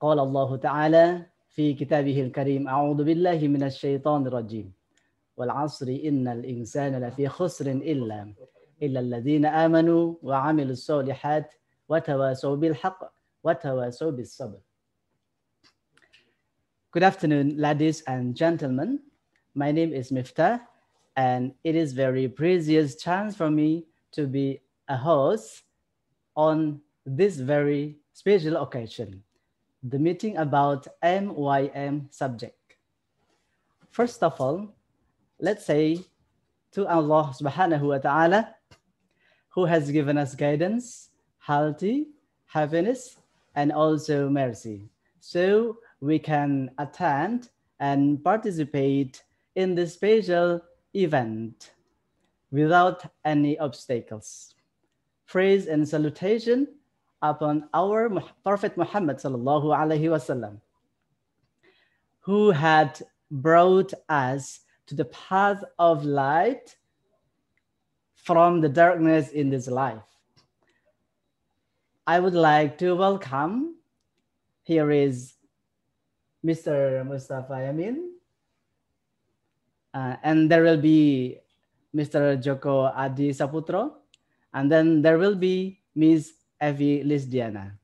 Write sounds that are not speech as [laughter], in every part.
قال الله تعالى في كتابه الكريم أعوذ بالله من الشيطان الرجيم. والعصر إن الإنسان لفي خسر إلا إلا الذين آمنوا وعملوا الصالحات وتواصوا بالحق وتواصوا بالصبر. Good afternoon, ladies and gentlemen. My name is Miftah, and it is very precious chance for me to be a host on this very special occasion. The meeting about MYM subject. First of all, let's say to Allah subhanahu wa ta'ala, who has given us guidance, healthy, happiness, and also mercy. So we can attend and participate in this special event without any obstacles. Praise and salutation upon our Prophet Muhammad sallallahu alaihi wasallam, who had brought us to the path of light from the darkness in this life. I would like to welcome. Here is Mr. Mustafa Yamin. Uh, and there will be Mr. Joko Adi Saputro. And then there will be Ms. Evie Lisdiana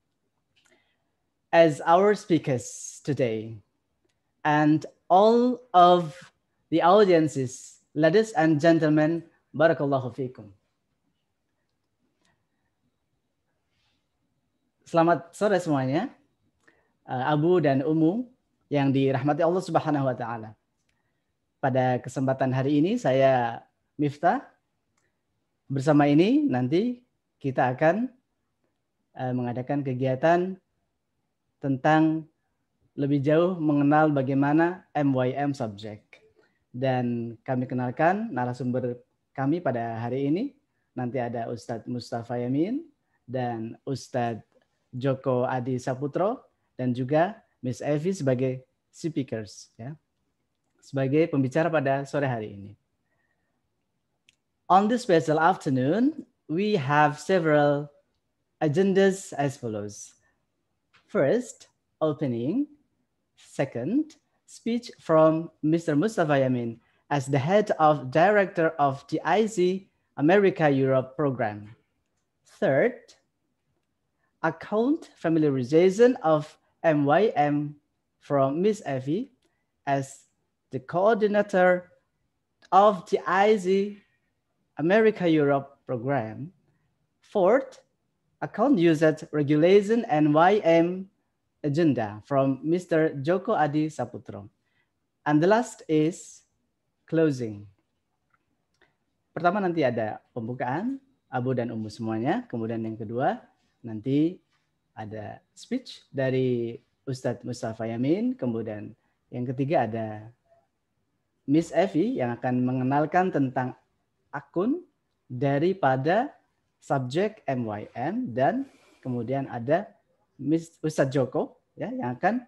as our speakers today. And all of the audiences, ladies and gentlemen, Barakallahu fikum. Selamat sore semuanya. Uh, Abu dan Umu yang dirahmati Allah Subhanahu wa taala. Pada kesempatan hari ini saya Miftah bersama ini nanti kita akan mengadakan kegiatan tentang lebih jauh mengenal bagaimana MYM subject. Dan kami kenalkan narasumber kami pada hari ini. Nanti ada Ustadz Mustafa Yamin dan Ustadz Joko Adi Saputro dan juga Miss Evi sebagai speakers ya. Sebagai pembicara pada sore hari ini. On this special afternoon, we have several agendas as follows. First, opening. Second, speech from Mr. Mustafa Yamin as the head of director of the IC America Europe program. Third, account familiarization of MYM from Ms. Effie as the coordinator of the IC America Europe program. Fourth, account usage regulation and YM agenda from Mr. Joko Adi Saputro. And the last is closing. Pertama nanti ada pembukaan, Abu dan Umu semuanya. Kemudian yang kedua nanti ada speech dari Ustadz Mustafa Yamin. Kemudian yang ketiga ada Miss Evi yang akan mengenalkan tentang akun daripada subjek MYM dan kemudian ada Ustadz Joko ya yang akan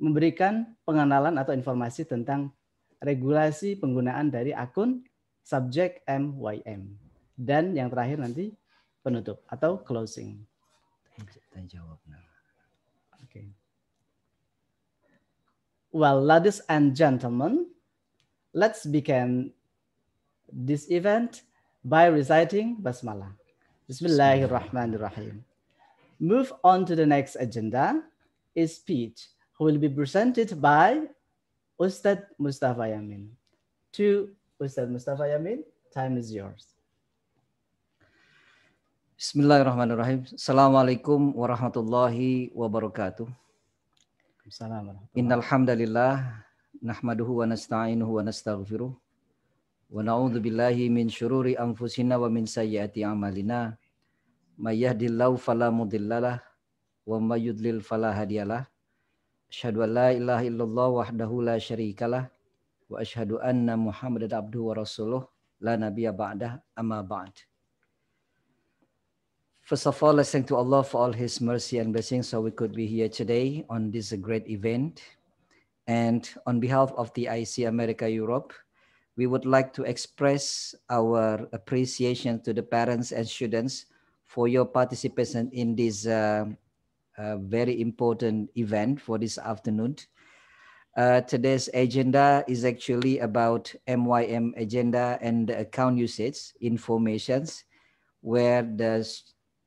memberikan pengenalan atau informasi tentang regulasi penggunaan dari akun subjek MYM dan yang terakhir nanti penutup atau closing. Tanya jawab. Oke. Okay. Well, ladies and gentlemen, let's begin this event by reciting basmalah. Bismillahirrahmanirrahim. Move on to the next agenda is speech who will be presented by Ustad Mustafa Yamin. To Ustad Mustafa Yamin, time is yours. Bismillahirrahmanirrahim. Assalamualaikum warahmatullahi wabarakatuh. Assalamualaikum. Innal hamdalillah nahmaduhu wa nasta'inuhu wa nastaghfiruh wa na'udzu billahi min syururi anfusina wa min sayyiati a'malina may yahdihillahu fala mudhillalah wa may yudlil fala hadiyalah. Asyhadu an la ilaha illallah wahdahu la syarikalah wa asyhadu anna Muhammadan abduhu wa rasuluh la nabiyya ba'dah amma ba'd. First of all, let's thank to Allah for all His mercy and blessings so we could be here today on this great event. And on behalf of the IC America Europe, we would like to express our appreciation to the parents and students for your participation in this uh, uh, very important event for this afternoon. Uh, today's agenda is actually about MYM agenda and account usage informations where the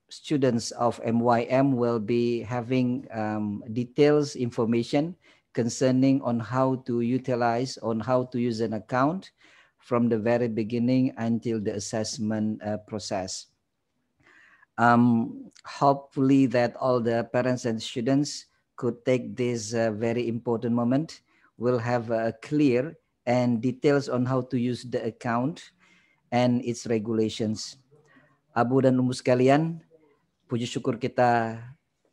students of MYM will be having um, details information concerning on how to utilize, on how to use an account from the very beginning until the assessment uh, process. Um, hopefully that all the parents and students could take this uh, very important moment, will have a clear and details on how to use the account and its regulations. Abu dan Ummu sekalian, Puji syukur kita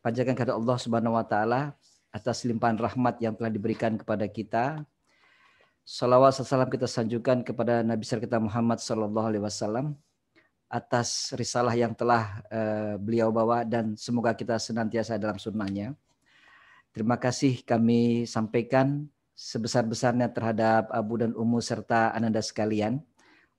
panjatkan kepada Allah Subhanahu wa taala atas limpahan rahmat yang telah diberikan kepada kita. Salawat salam kita sanjungkan kepada Nabi besar kita Muhammad sallallahu alaihi wasallam atas risalah yang telah uh, beliau bawa dan semoga kita senantiasa dalam sunnahnya. Terima kasih kami sampaikan sebesar-besarnya terhadap Abu dan Ummu serta Ananda sekalian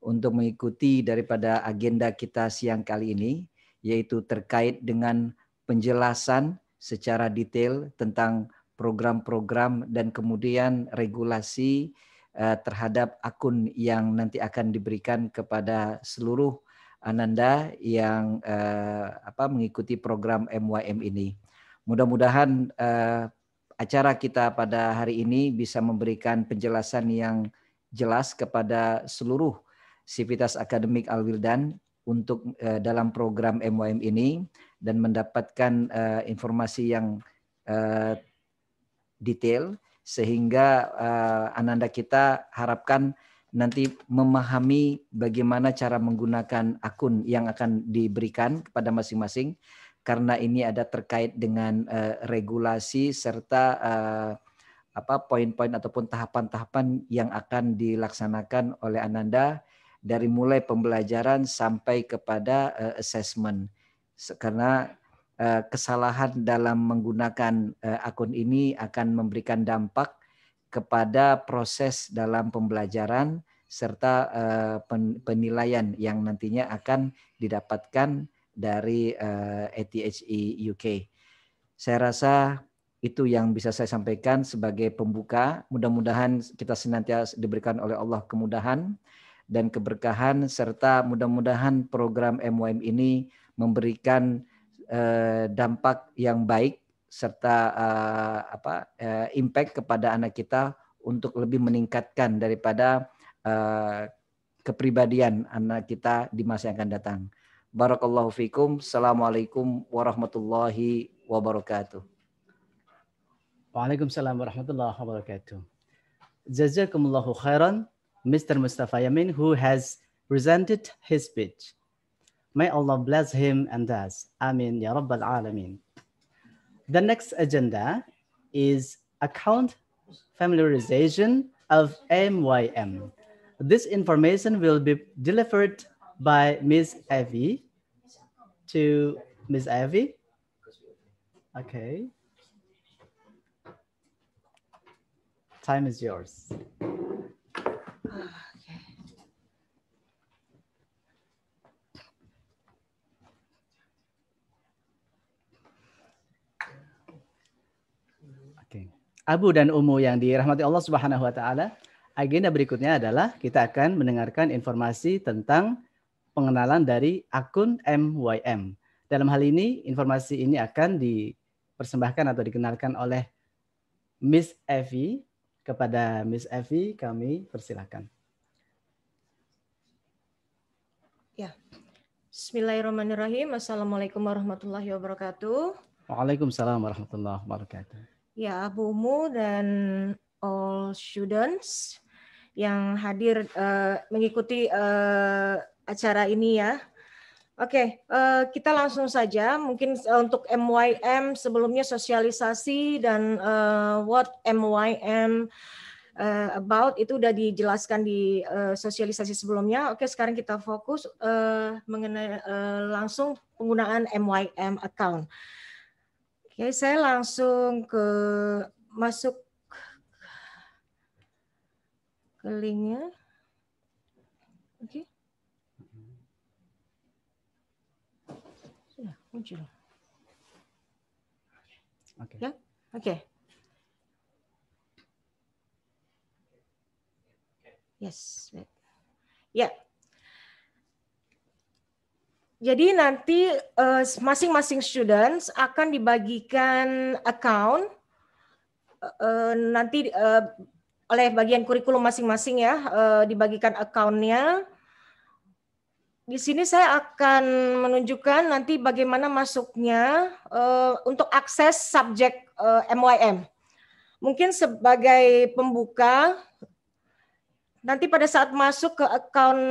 untuk mengikuti daripada agenda kita siang kali ini yaitu terkait dengan penjelasan secara detail tentang program-program dan kemudian regulasi terhadap akun yang nanti akan diberikan kepada seluruh ananda yang uh, apa mengikuti program MYM ini. Mudah-mudahan uh, acara kita pada hari ini bisa memberikan penjelasan yang jelas kepada seluruh sivitas akademik Al-Wildan untuk uh, dalam program MYM ini dan mendapatkan uh, informasi yang uh, detail sehingga uh, ananda kita harapkan nanti memahami bagaimana cara menggunakan akun yang akan diberikan kepada masing-masing karena ini ada terkait dengan uh, regulasi serta uh, apa poin-poin ataupun tahapan-tahapan yang akan dilaksanakan oleh Ananda dari mulai pembelajaran sampai kepada uh, assessment. Karena kesalahan dalam menggunakan uh, akun ini akan memberikan dampak kepada proses dalam pembelajaran serta uh, penilaian yang nantinya akan didapatkan dari ATHE UK. Saya rasa itu yang bisa saya sampaikan sebagai pembuka. Mudah-mudahan kita senantiasa diberikan oleh Allah kemudahan dan keberkahan serta mudah-mudahan program MYM ini memberikan uh, dampak yang baik serta uh, apa uh, impact kepada anak kita untuk lebih meningkatkan daripada uh, kepribadian anak kita di masa yang akan datang. Barakallahu fikum. Assalamualaikum warahmatullahi wabarakatuh. Waalaikumsalam warahmatullahi wabarakatuh. Jazakumullahu khairan. Mr. Mustafa Yamin, who has presented his speech. May Allah bless him and us. Amin Ya Rabbal Alameen. The next agenda is account familiarization of MYM. This information will be delivered by Ms. Evie to Ms. Evie. Okay. Time is yours. Ah. Abu dan Umu yang dirahmati Allah Subhanahu wa taala, agenda berikutnya adalah kita akan mendengarkan informasi tentang pengenalan dari akun MYM. Dalam hal ini, informasi ini akan dipersembahkan atau dikenalkan oleh Miss Evi. Kepada Miss Evi, kami persilakan. Ya. Bismillahirrahmanirrahim. Assalamualaikum warahmatullahi wabarakatuh. Waalaikumsalam warahmatullahi wabarakatuh. Ya, Bumu dan all students yang hadir uh, mengikuti uh, acara ini ya. Oke, uh, kita langsung saja. Mungkin untuk MYM sebelumnya sosialisasi dan uh, what MYM uh, about itu udah dijelaskan di uh, sosialisasi sebelumnya. Oke, sekarang kita fokus uh, mengenai uh, langsung penggunaan MYM account. Oke, saya langsung ke masuk ke linknya. Oke. muncul. Oke. Ya, oke. Yes. Ya. Jadi nanti eh, masing-masing uh, students akan dibagikan account uh, nanti uh, oleh bagian kurikulum masing-masing ya uh, dibagikan accountnya di sini saya akan menunjukkan nanti bagaimana masuknya uh, untuk akses subjek uh, MYM. Mungkin sebagai pembuka, nanti pada saat masuk ke account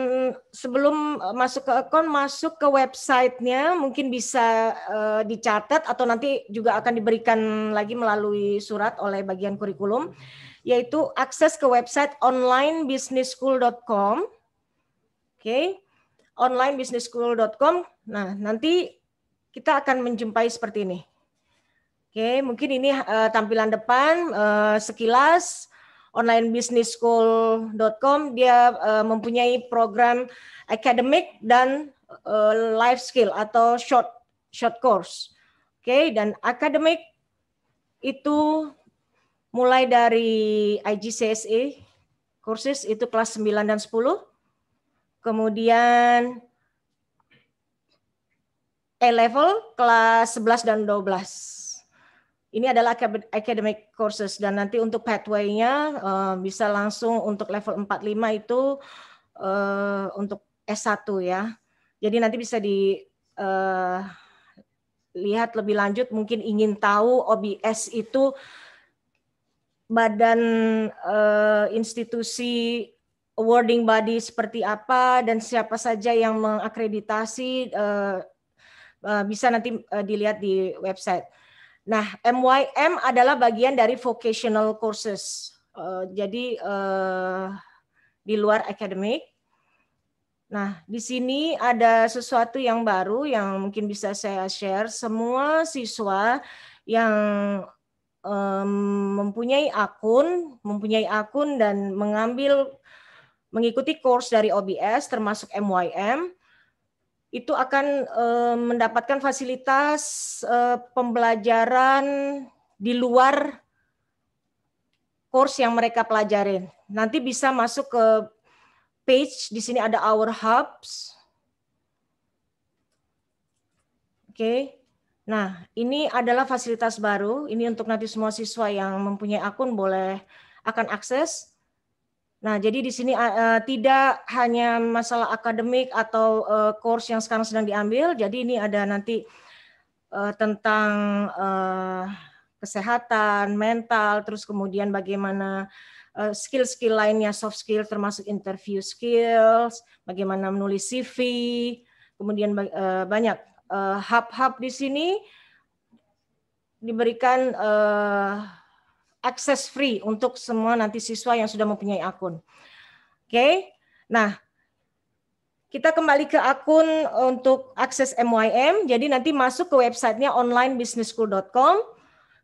sebelum eh, masuk ke account masuk ke websitenya mungkin bisa uh, dicatat atau nanti juga akan diberikan lagi melalui surat oleh bagian kurikulum yaitu akses ke website onlinebusinessschool.com. Oke. Okay onlinebusinessschool.com. Nah, nanti kita akan menjumpai seperti ini. Oke, mungkin ini uh, tampilan depan uh, sekilas onlinebusinessschool.com dia uh, mempunyai program academic dan uh, life skill atau short short course. Oke, dan academic itu mulai dari IGCSE courses itu kelas 9 dan 10 Kemudian A-level kelas 11 dan 12. Ini adalah academic courses dan nanti untuk pathway-nya uh, bisa langsung untuk level 45 itu uh, untuk S1 ya. Jadi nanti bisa di uh, lihat lebih lanjut mungkin ingin tahu OBS itu badan uh, institusi awarding body seperti apa dan siapa saja yang mengakreditasi uh, uh, bisa nanti uh, dilihat di website. Nah, MYM adalah bagian dari vocational courses. Uh, jadi uh, di luar akademik. Nah, di sini ada sesuatu yang baru yang mungkin bisa saya share. Semua siswa yang um, mempunyai akun, mempunyai akun dan mengambil mengikuti course dari OBS termasuk MYM itu akan uh, mendapatkan fasilitas uh, pembelajaran di luar course yang mereka pelajarin. Nanti bisa masuk ke page di sini ada our hubs. Oke. Okay. Nah, ini adalah fasilitas baru. Ini untuk nanti semua siswa yang mempunyai akun boleh akan akses. Nah, jadi di sini uh, tidak hanya masalah akademik atau uh, course yang sekarang sedang diambil, jadi ini ada nanti uh, tentang uh, kesehatan, mental, terus kemudian bagaimana skill-skill uh, lainnya, soft skill termasuk interview skills, bagaimana menulis CV, kemudian uh, banyak hub-hub uh, di sini diberikan uh, akses free untuk semua nanti siswa yang sudah mempunyai akun. Oke, okay? nah kita kembali ke akun untuk akses MYM. Jadi nanti masuk ke websitenya onlinebusinessschool.com.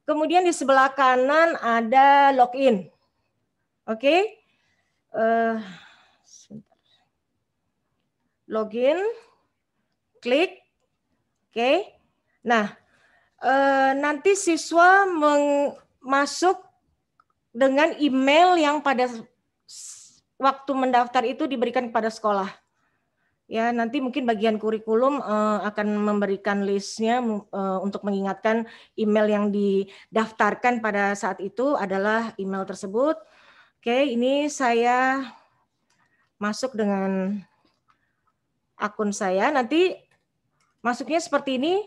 Kemudian di sebelah kanan ada login. Oke, okay? uh, login, klik, oke. Okay. Nah, uh, nanti siswa masuk dengan email yang pada waktu mendaftar itu diberikan kepada sekolah. Ya, nanti mungkin bagian kurikulum uh, akan memberikan listnya uh, untuk mengingatkan email yang didaftarkan pada saat itu adalah email tersebut. Oke, ini saya masuk dengan akun saya. Nanti masuknya seperti ini.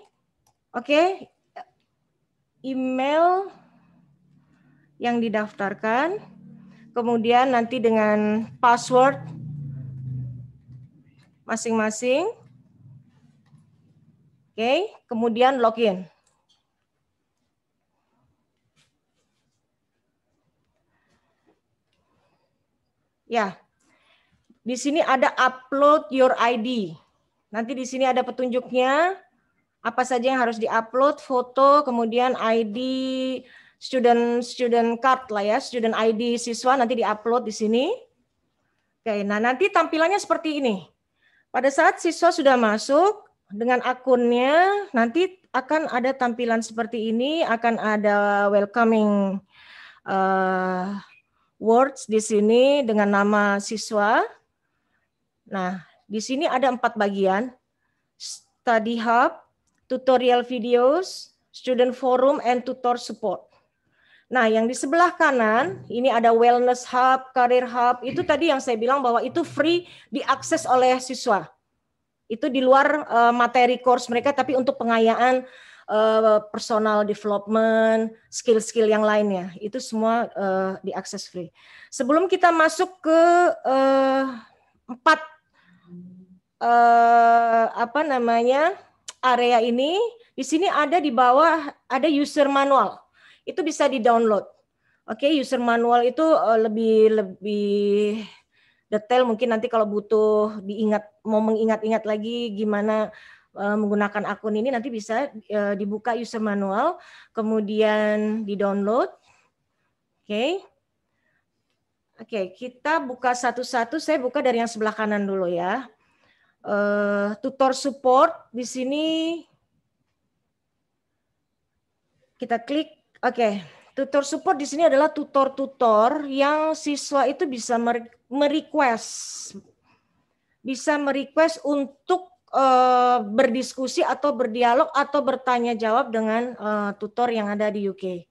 Oke, email yang didaftarkan, kemudian nanti dengan password masing-masing. Oke, kemudian login. Ya, di sini ada upload your ID. Nanti di sini ada petunjuknya apa saja yang harus diupload, foto, kemudian ID, student student card lah ya, student ID siswa nanti diupload di sini. Oke, nah nanti tampilannya seperti ini. Pada saat siswa sudah masuk dengan akunnya, nanti akan ada tampilan seperti ini, akan ada welcoming uh, words di sini dengan nama siswa. Nah, di sini ada empat bagian. Study Hub, Tutorial Videos, Student Forum, and Tutor Support. Nah, yang di sebelah kanan ini ada Wellness Hub, Career Hub. Itu tadi yang saya bilang bahwa itu free diakses oleh siswa. Itu di luar uh, materi course mereka, tapi untuk pengayaan uh, personal development, skill-skill yang lainnya. Itu semua uh, diakses free. Sebelum kita masuk ke uh, empat uh, apa namanya area ini, di sini ada di bawah ada user manual. Itu bisa di-download. Oke, okay, user manual itu uh, lebih lebih detail mungkin nanti kalau butuh diingat mau mengingat-ingat lagi gimana Eh, menggunakan akun ini nanti bisa uh, dibuka user manual, kemudian di-download. Oke. Okay. Oke, okay, kita buka satu-satu. Saya buka dari yang sebelah kanan dulu ya. Uh, tutor support di sini kita klik. Oke, okay. tutor support di sini adalah tutor-tutor yang siswa itu bisa merequest bisa merequest untuk uh, berdiskusi atau berdialog atau bertanya jawab dengan uh, tutor yang ada di UK.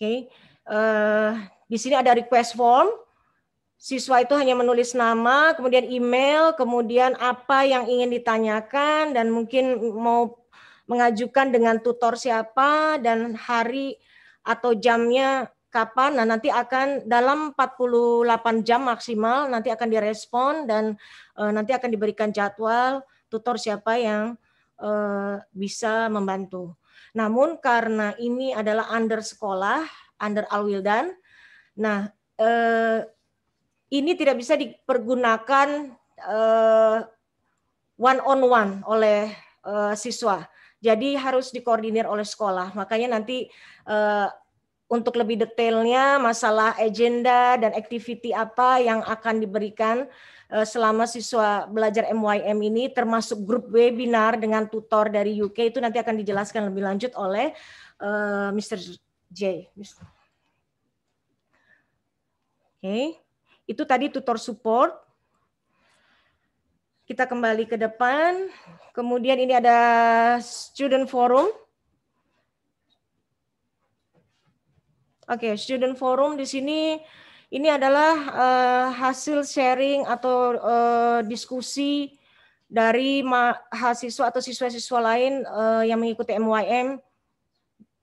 Oke, okay. eh, di sini ada request form. Siswa itu hanya menulis nama, kemudian email, kemudian apa yang ingin ditanyakan dan mungkin mau mengajukan dengan tutor siapa dan hari atau jamnya kapan. Nah, nanti akan dalam 48 jam maksimal nanti akan direspon dan uh, nanti akan diberikan jadwal tutor siapa yang uh, bisa membantu. Namun karena ini adalah under sekolah, under Alwildan, nah uh, ini tidak bisa dipergunakan uh, one on one oleh uh, siswa. Jadi harus dikoordinir oleh sekolah. Makanya nanti uh, untuk lebih detailnya masalah agenda dan activity apa yang akan diberikan eh, selama siswa belajar MYM ini termasuk grup webinar dengan tutor dari UK itu nanti akan dijelaskan lebih lanjut oleh uh, eh, Mr. J. Oke, okay. itu tadi tutor support. Kita kembali ke depan. Kemudian ini ada student forum. Oke, okay, student forum di sini ini adalah uh, hasil sharing atau uh, diskusi dari mahasiswa atau siswa-siswa lain uh, yang mengikuti MYM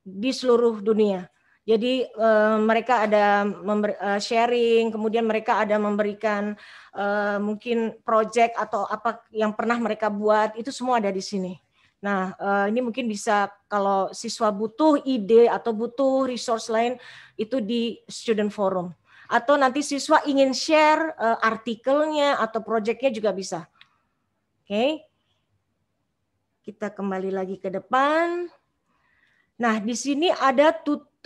di seluruh dunia. Jadi uh, mereka ada member, uh, sharing, kemudian mereka ada memberikan uh, mungkin project atau apa yang pernah mereka buat, itu semua ada di sini. Nah, uh, ini mungkin bisa kalau siswa butuh ide atau butuh resource lain itu di student forum. Atau nanti siswa ingin share uh, artikelnya atau projectnya juga bisa. Oke. Okay. Kita kembali lagi ke depan. Nah, di sini ada tutorial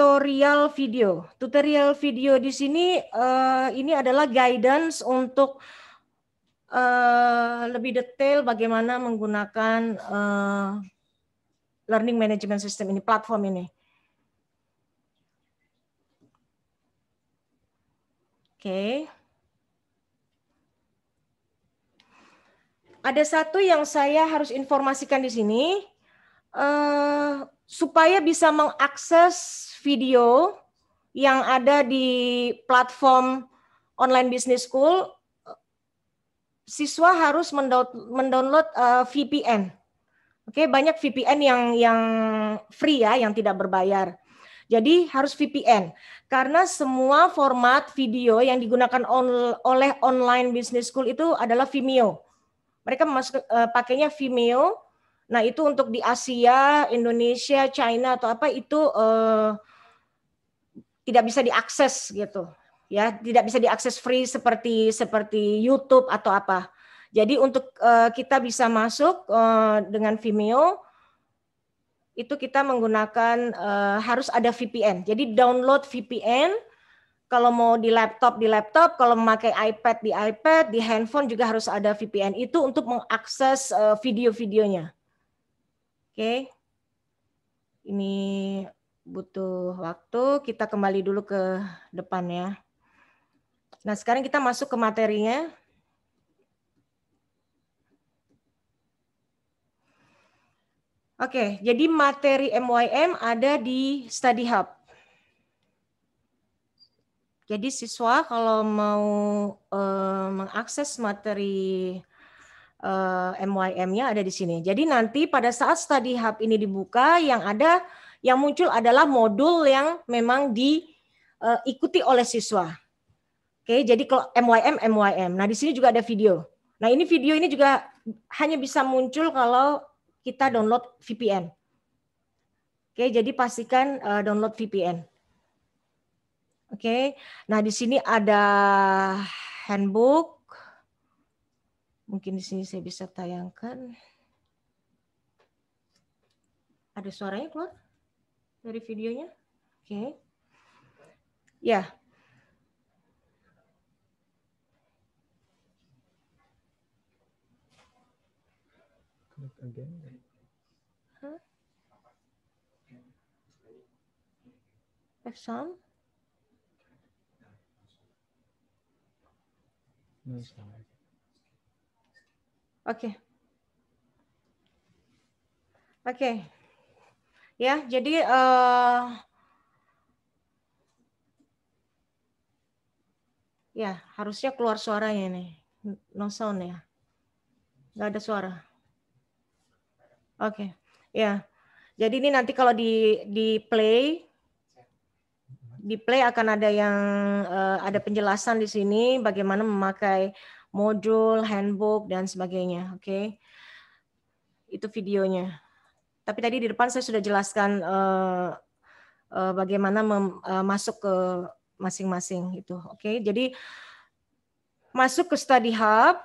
video. Tutorial video di sini uh, ini adalah guidance untuk uh, lebih detail bagaimana menggunakan uh, learning management system ini, platform ini. Oke. Okay. Ada satu yang saya harus informasikan di sini, uh, supaya bisa mengakses video yang ada di platform online business school, siswa harus mendownload eh, VPN. Oke, banyak VPN yang yang free ya, yang tidak berbayar. Jadi harus VPN karena semua format video yang digunakan on, oleh online business school itu adalah Vimeo. Mereka masuk uh, pakainya Vimeo. Nah, itu untuk di Asia, Indonesia, China atau apa itu uh, tidak bisa diakses gitu. Ya, tidak bisa diakses free seperti seperti YouTube atau apa. Jadi untuk uh, kita bisa masuk uh, dengan Vimeo itu kita menggunakan uh, harus ada VPN. Jadi download VPN kalau mau di laptop di laptop, kalau memakai iPad di iPad, di handphone juga harus ada VPN. Itu untuk mengakses uh, video-videonya. Oke. Okay. Ini butuh waktu. Kita kembali dulu ke depan ya. Nah, sekarang kita masuk ke materinya. Oke, jadi materi MYM ada di Study Hub. Jadi siswa kalau mau uh, mengakses materi eh, MYM-nya ada di sini. Jadi nanti pada saat Study Hub ini dibuka, yang ada yang muncul adalah modul yang memang diikuti uh, oleh siswa. Oke, jadi kalau MYM MYM. Nah di sini juga ada video. Nah ini video ini juga hanya bisa muncul kalau kita download VPN. Oke, jadi pastikan uh, download VPN. Oke, nah di sini ada handbook. Mungkin di sini saya bisa tayangkan. Ada suaranya keluar dari videonya? Oke. Ya. again. Have some? No sound. Oke. Okay. Oke. Okay. Ya, jadi uh, ya harusnya keluar suaranya nih. No sound ya. Gak ada suara. Oke. Okay. Ya. Jadi ini nanti kalau di di play di play akan ada yang uh, ada penjelasan di sini bagaimana memakai modul, handbook dan sebagainya. Oke. Okay? Itu videonya. Tapi tadi di depan saya sudah jelaskan uh, uh, bagaimana mem, uh, masuk ke masing-masing itu. Oke. Okay? Jadi masuk ke study hub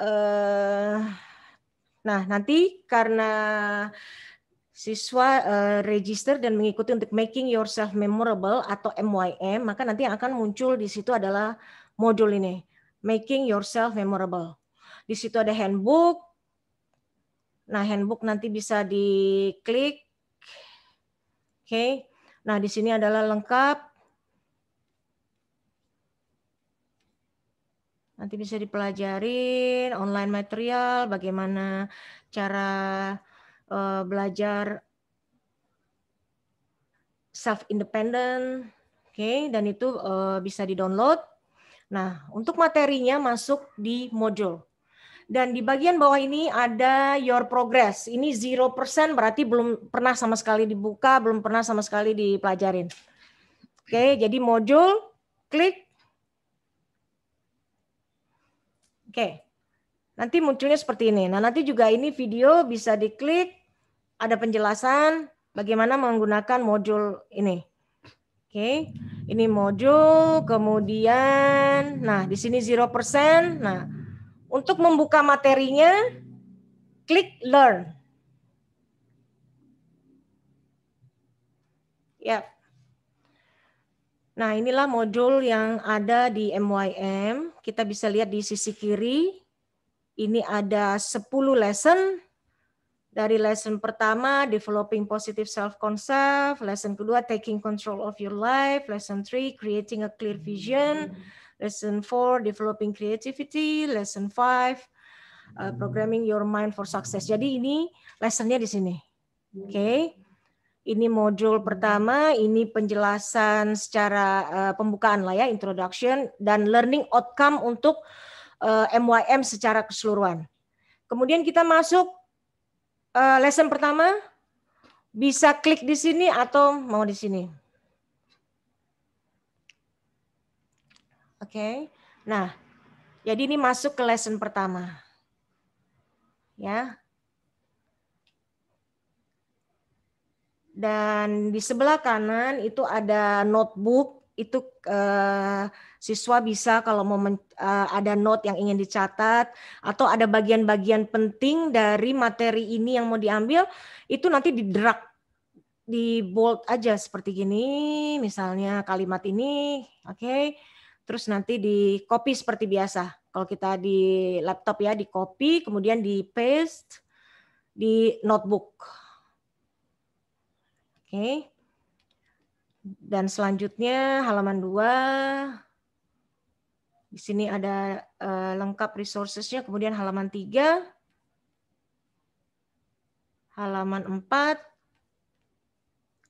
uh, nah, nanti karena siswa uh, register dan mengikuti untuk making yourself memorable atau MYM, maka nanti yang akan muncul di situ adalah modul ini, making yourself memorable. Di situ ada handbook. Nah, handbook nanti bisa diklik. Oke. Okay. Nah, di sini adalah lengkap. Nanti bisa dipelajarin online material, bagaimana cara uh, belajar self independent, oke, okay, dan itu uh, bisa di-download. Nah, untuk materinya masuk di modul. Dan di bagian bawah ini ada your progress. Ini 0% berarti belum pernah sama sekali dibuka, belum pernah sama sekali dipelajarin. Oke, jadi modul, klik. Oke. Nanti munculnya seperti ini. Nah, nanti juga ini video bisa diklik, ada penjelasan bagaimana menggunakan modul ini. Oke, ini modul, kemudian, nah di sini 0%. Nah, untuk membuka materinya, klik Learn. Ya. Nah, inilah modul yang ada di MYM. Kita bisa lihat di sisi kiri ini ada 10 lesson. Dari lesson pertama, developing positive self-concept. Lesson kedua, taking control of your life. Lesson three, creating a clear vision. Lesson four, developing creativity. Lesson five, uh, programming your mind for success. Jadi ini lessonnya di sini. Oke. Okay. Ini modul pertama, ini penjelasan secara uh, pembukaan lah ya, introduction dan learning outcome untuk uh, MYM secara keseluruhan. Kemudian kita masuk uh, lesson pertama, bisa klik di sini atau mau di sini. Oke, okay. nah jadi ini masuk ke lesson pertama. Ya, dan di sebelah kanan itu ada notebook itu uh, siswa bisa kalau mau men, uh, ada note yang ingin dicatat atau ada bagian-bagian penting dari materi ini yang mau diambil itu nanti di drag di bold aja seperti gini misalnya kalimat ini oke okay. Terus nanti di copy seperti biasa kalau kita di laptop ya di copy kemudian di paste di notebook Oke. Dan selanjutnya halaman 2. Di sini ada uh, lengkap resourcesnya. Kemudian halaman 3. Halaman 4.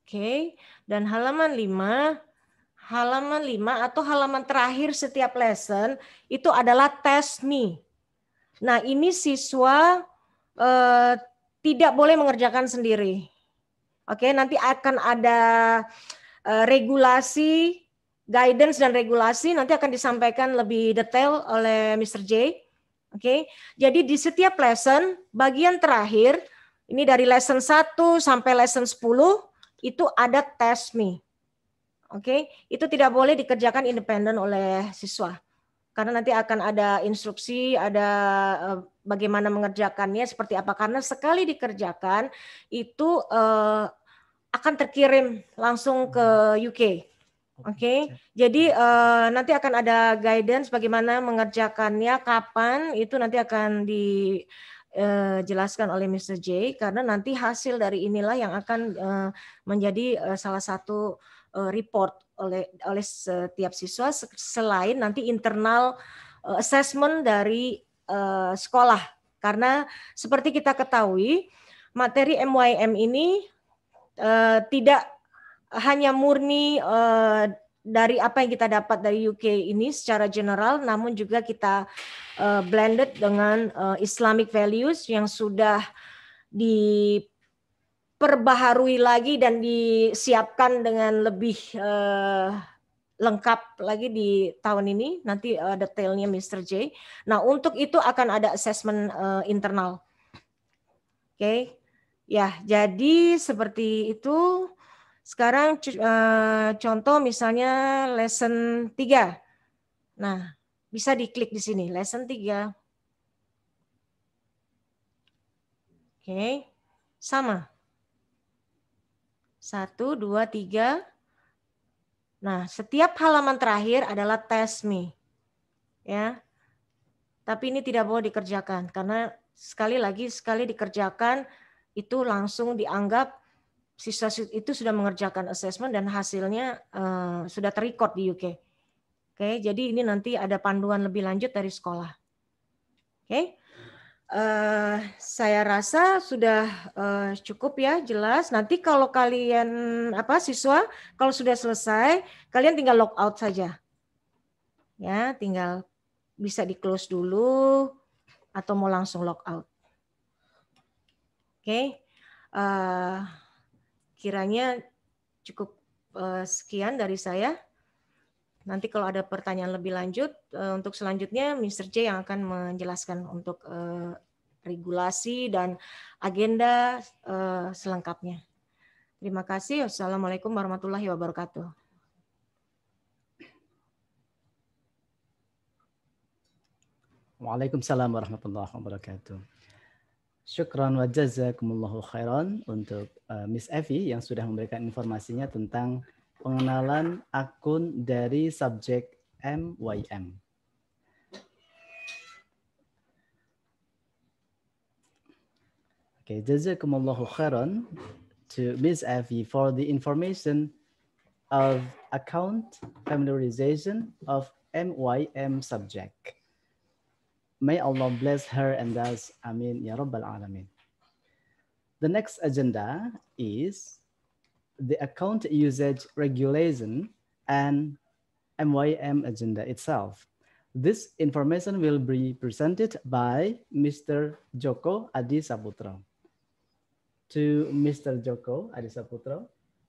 Oke. Dan halaman 5. Halaman 5 atau halaman terakhir setiap lesson itu adalah test me. Nah ini siswa uh, tidak boleh mengerjakan sendiri Oke, nanti akan ada uh, regulasi, guidance dan regulasi nanti akan disampaikan lebih detail oleh Mr. J. Oke. Jadi di setiap lesson bagian terakhir ini dari lesson 1 sampai lesson 10 itu ada test me. Oke, itu tidak boleh dikerjakan independen oleh siswa. Karena nanti akan ada instruksi, ada uh, bagaimana mengerjakannya seperti apa karena sekali dikerjakan itu uh, akan terkirim langsung ke UK. Oke, okay? jadi uh, nanti akan ada guidance bagaimana mengerjakannya, kapan itu nanti akan dijelaskan oleh Mr. J. Karena nanti hasil dari inilah yang akan menjadi salah satu report oleh oleh setiap siswa selain nanti internal uh, assessment dari uh, sekolah. Karena seperti kita ketahui materi MYM ini tidak hanya murni dari apa yang kita dapat dari UK ini secara general, namun juga kita blended dengan Islamic values yang sudah diperbaharui lagi dan disiapkan dengan lebih uh, lengkap lagi di tahun ini. Nanti uh, detailnya Mr. J. Nah untuk itu akan ada assessment uh, internal. Oke. Okay. Ya, jadi seperti itu. Sekarang uh, contoh misalnya lesson 3. Nah, bisa diklik di sini, lesson 3. Oke, sama. Satu, dua, tiga. Nah, setiap halaman terakhir adalah test me. Ya. Tapi ini tidak boleh dikerjakan karena sekali lagi sekali dikerjakan itu langsung dianggap siswa itu sudah mengerjakan assessment dan hasilnya uh, sudah terrecord di UK. Oke, okay, jadi ini nanti ada panduan lebih lanjut dari sekolah. Oke, okay. Eh, saya rasa sudah uh, cukup ya, jelas. Nanti kalau kalian apa siswa, kalau sudah selesai, kalian tinggal log out saja. Ya, tinggal bisa di close dulu atau mau langsung log out. Oke, uh, kiranya cukup uh, sekian dari saya. Nanti kalau ada pertanyaan lebih lanjut, uh, untuk selanjutnya Mr. J yang akan menjelaskan untuk uh, regulasi dan agenda uh, selengkapnya. Terima kasih. Wassalamualaikum warahmatullahi wabarakatuh. Waalaikumsalam warahmatullahi wabarakatuh. Syukran wa jazakumullahu khairan untuk uh, Miss Evi yang sudah memberikan informasinya tentang pengenalan akun dari subjek MYM. Okay, jazakumullahu khairan to Ms. Evi for the information of account familiarization of MYM subject. May Allah bless her and us. Amin. Ya Rabbal Alamin. The next agenda is the account usage regulation and MYM agenda itself. This information will be presented by Mr. Joko Adi Saputro. To Mr. Joko Adi Saputro,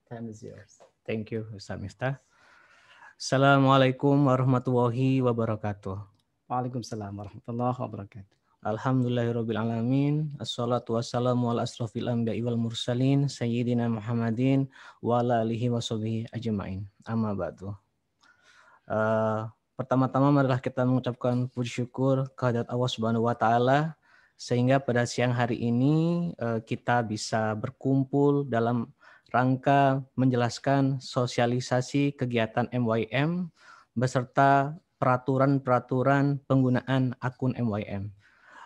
time is yours. Thank you, Ustaz Miftah. Assalamualaikum warahmatullahi wabarakatuh. Waalaikumsalam warahmatullahi wabarakatuh. Alhamdulillahirabbil alamin. Assalatu wassalamu ala asrofil anbiya'i wal mursalin sayyidina Muhammadin wa ala alihi washabihi ajmain. Amma ba'du. Uh, pertama-tama marilah kita mengucapkan puji syukur kehadirat Allah Subhanahu wa taala sehingga pada siang hari ini uh, kita bisa berkumpul dalam rangka menjelaskan sosialisasi kegiatan MYM beserta peraturan-peraturan penggunaan akun MYM.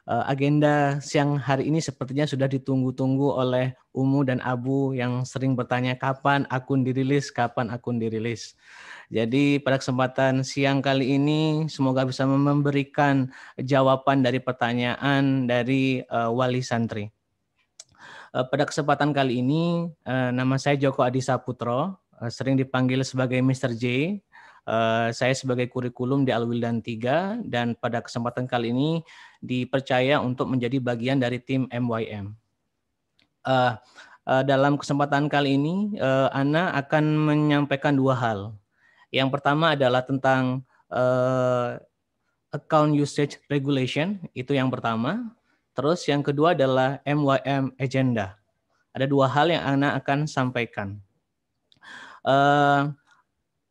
Eh, agenda siang hari ini sepertinya sudah ditunggu-tunggu oleh Umu dan Abu yang sering bertanya kapan akun dirilis, kapan akun dirilis. Jadi pada kesempatan siang kali ini semoga bisa memberikan jawaban dari pertanyaan dari uh, wali santri. Uh, pada kesempatan kali ini uh, nama saya Joko Adi Saputro, uh, sering dipanggil sebagai Mr. J Uh, saya sebagai kurikulum di Alwildan 3 dan pada kesempatan kali ini dipercaya untuk menjadi bagian dari tim MYM. Uh, eh, uh, dalam kesempatan kali ini, uh, Ana akan menyampaikan dua hal. Yang pertama adalah tentang uh, account usage regulation, itu yang pertama. Terus yang kedua adalah MYM agenda. Ada dua hal yang Ana akan sampaikan. Uh,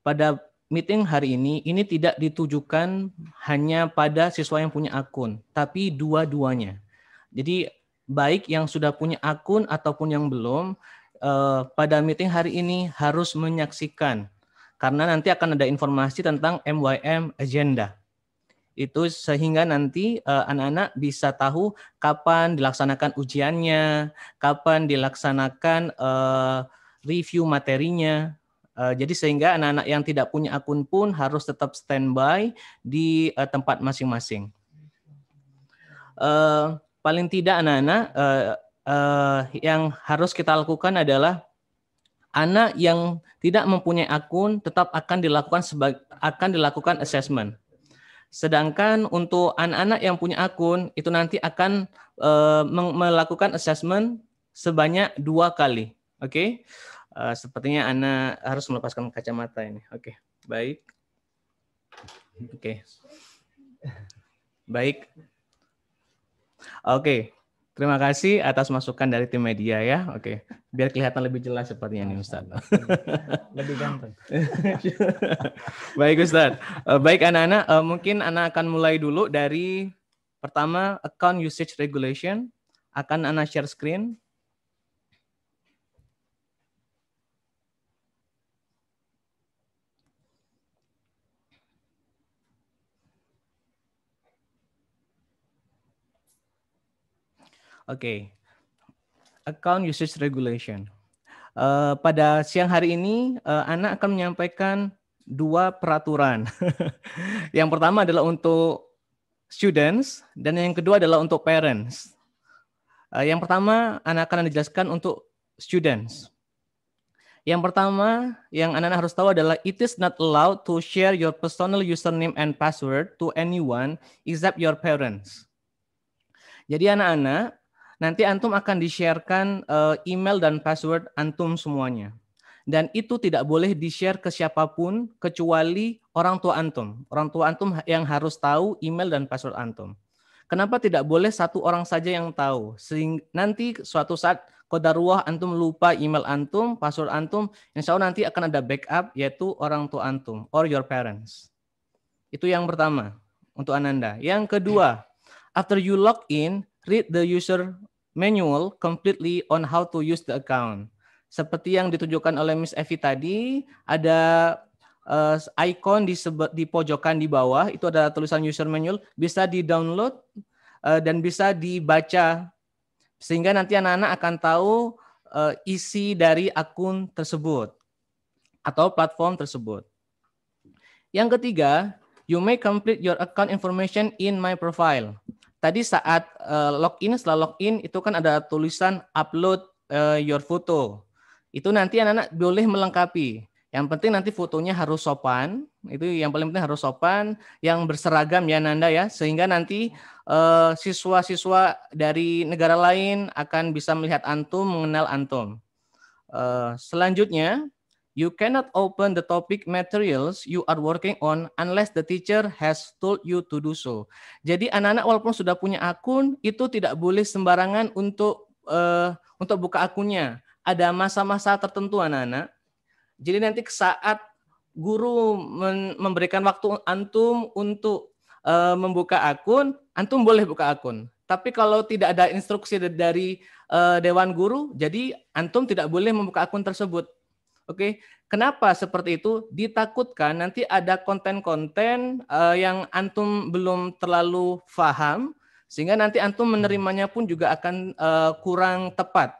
pada meeting hari ini ini tidak ditujukan hanya pada siswa yang punya akun, tapi dua-duanya. Jadi baik yang sudah punya akun ataupun yang belum, eh, pada meeting hari ini harus menyaksikan karena nanti akan ada informasi tentang MYM agenda. Itu sehingga nanti eh, anak-anak bisa tahu kapan dilaksanakan ujiannya, kapan dilaksanakan eh, review materinya, Uh, jadi sehingga anak-anak yang tidak punya akun pun harus tetap standby di uh, tempat masing-masing. Uh, paling tidak anak-anak uh, uh, yang harus kita lakukan adalah anak yang tidak mempunyai akun tetap akan dilakukan akan dilakukan assessment. Sedangkan untuk anak-anak yang punya akun itu nanti akan uh, melakukan assessment sebanyak dua kali. Oke. Okay? Uh, sepertinya Ana harus melepaskan kacamata ini. Oke, okay. baik. Oke. Okay. Baik. Oke. Okay. Terima kasih atas masukan dari tim media ya. Oke. Okay. Biar kelihatan lebih jelas sepertinya nih Ustaz. Lebih ganteng. [laughs] baik Ustaz. Uh, baik anak-anak, uh, mungkin Ana akan mulai dulu dari pertama account usage regulation. Akan Ana share screen. Oke, okay. account usage regulation. Uh, pada siang hari ini, uh, Ana akan menyampaikan dua peraturan. [laughs] yang pertama adalah untuk students dan yang kedua adalah untuk parents. Uh, yang pertama, Ana akan dijelaskan untuk students. Yang pertama yang Anda harus tahu adalah it is not allowed to share your personal username and password to anyone except your parents. Jadi anak-anak, nanti antum akan di-sharekan uh, email dan password antum semuanya. Dan itu tidak boleh di-share ke siapa pun kecuali orang tua antum. Orang tua antum yang harus tahu email dan password antum. Kenapa tidak boleh satu orang saja yang tahu? Sehingga nanti suatu saat kodaruah antum lupa email antum, password antum, insya Allah nanti akan ada backup yaitu orang tua antum or your parents. Itu yang pertama untuk Ananda. Yang kedua, after you log in, read the user manual completely on how to use the account. Seperti yang ditunjukkan oleh Miss Evi tadi, ada uh, icon di, di pojokan di bawah, itu ada tulisan user manual, bisa di-download uh, dan bisa dibaca. Sehingga nanti anak-anak akan tahu uh, isi dari akun tersebut atau platform tersebut. Yang ketiga, you may complete your account information in my profile tadi saat uh, login setelah login itu kan ada tulisan upload uh, your photo. Itu nanti anak-anak boleh melengkapi. Yang penting nanti fotonya harus sopan. Itu yang paling penting harus sopan, yang berseragam ya Nanda ya, sehingga nanti uh, siswa-siswa dari negara lain akan bisa melihat antum, mengenal antum. Uh, selanjutnya, You cannot open the topic materials you are working on unless the teacher has told you to do so. Jadi anak-anak walaupun sudah punya akun itu tidak boleh sembarangan untuk uh, untuk buka akunnya. Ada masa-masa tertentu anak-anak. Jadi nanti saat guru memberikan waktu antum untuk uh, membuka akun, antum boleh buka akun. Tapi kalau tidak ada instruksi dari uh, dewan guru, jadi antum tidak boleh membuka akun tersebut. Oke, kenapa seperti itu? Ditakutkan nanti ada konten-konten uh, yang antum belum terlalu paham, sehingga nanti antum menerimanya pun juga akan uh, kurang tepat.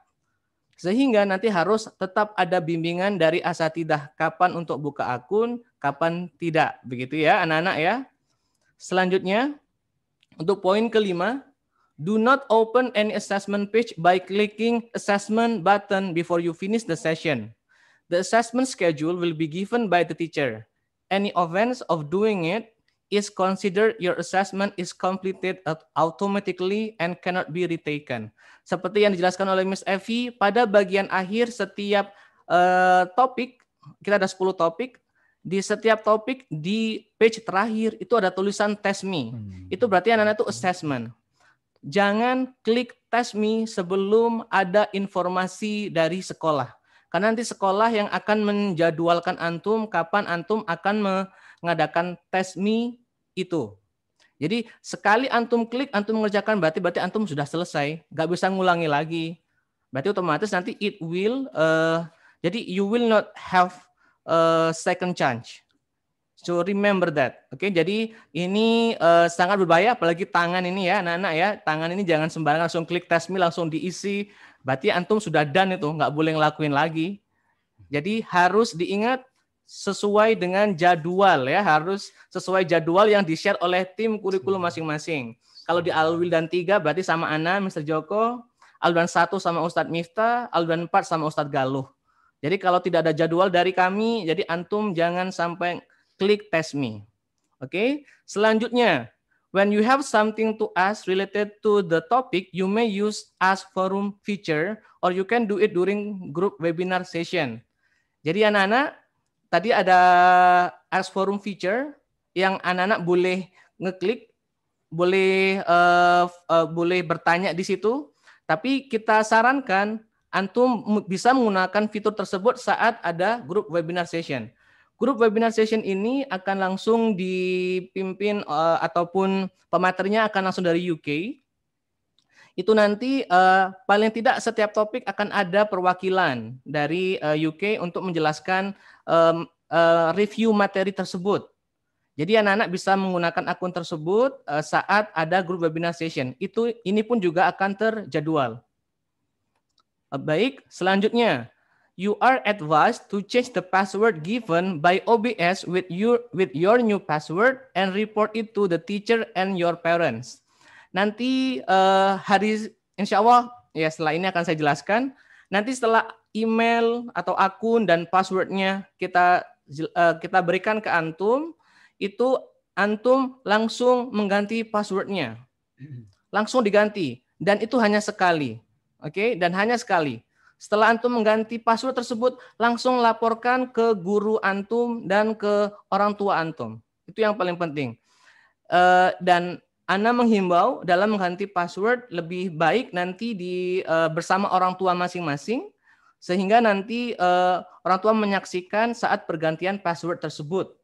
Sehingga nanti harus tetap ada bimbingan dari asatidah kapan untuk buka akun, kapan tidak. Begitu ya anak-anak ya. Selanjutnya, untuk poin kelima, do not open any assessment page by clicking assessment button before you finish the session. The assessment schedule will be given by the teacher. Any offense of doing it is considered your assessment is completed automatically and cannot be retaken. Seperti yang dijelaskan oleh Miss Evi, pada bagian akhir setiap uh, topik, kita ada 10 topik, di setiap topik di page terakhir itu ada tulisan test me. Hmm. Itu berarti anak-anak itu assessment. Jangan klik test me sebelum ada informasi dari sekolah. Karena nanti sekolah yang akan menjadwalkan antum kapan antum akan mengadakan tes mi itu. Jadi sekali antum klik, antum mengerjakan berarti berarti antum sudah selesai, nggak bisa ngulangi lagi. Berarti otomatis nanti it will, uh, jadi you will not have a second chance. So remember that. Oke, okay? jadi ini uh, sangat berbahaya apalagi tangan ini ya, anak-anak ya. Tangan ini jangan sembarangan langsung klik test me langsung diisi Berarti antum sudah done itu, nggak boleh ngelakuin lagi. Jadi harus diingat sesuai dengan jadwal ya, harus sesuai jadwal yang di-share oleh tim kurikulum masing-masing. Kalau di Alwil dan 3 berarti sama Ana, Mr. Joko, Aldan 1 sama Ustadz Miftah, Aldan 4 sama Ustadz Galuh. Jadi kalau tidak ada jadwal dari kami, jadi antum jangan sampai klik test me. Oke, selanjutnya When you have something to ask related to the topic, you may use ask forum feature or you can do it during group webinar session. Jadi anak-anak, tadi ada ask forum feature yang anak-anak boleh ngeklik, boleh uh, uh, boleh bertanya di situ, tapi kita sarankan antum bisa menggunakan fitur tersebut saat ada grup webinar session. Grup webinar session ini akan langsung dipimpin uh, ataupun pematerinya akan langsung dari UK. Itu nanti uh, paling tidak setiap topik akan ada perwakilan dari uh, UK untuk menjelaskan um, uh, review materi tersebut. Jadi anak-anak bisa menggunakan akun tersebut uh, saat ada grup webinar session. Itu ini pun juga akan terjadwal. Uh, baik, selanjutnya you are advised to change the password given by OBS with your with your new password and report it to the teacher and your parents. Nanti uh, hari insya Allah ya setelah ini akan saya jelaskan. Nanti setelah email atau akun dan passwordnya kita uh, kita berikan ke antum, itu antum langsung mengganti passwordnya, langsung diganti dan itu hanya sekali, oke? Okay? Dan hanya sekali. Setelah antum mengganti password tersebut, langsung laporkan ke guru antum dan ke orang tua antum. Itu yang paling penting. Uh, dan Anda menghimbau dalam mengganti password lebih baik nanti di uh, bersama orang tua masing-masing sehingga nanti uh, orang tua menyaksikan saat pergantian password tersebut.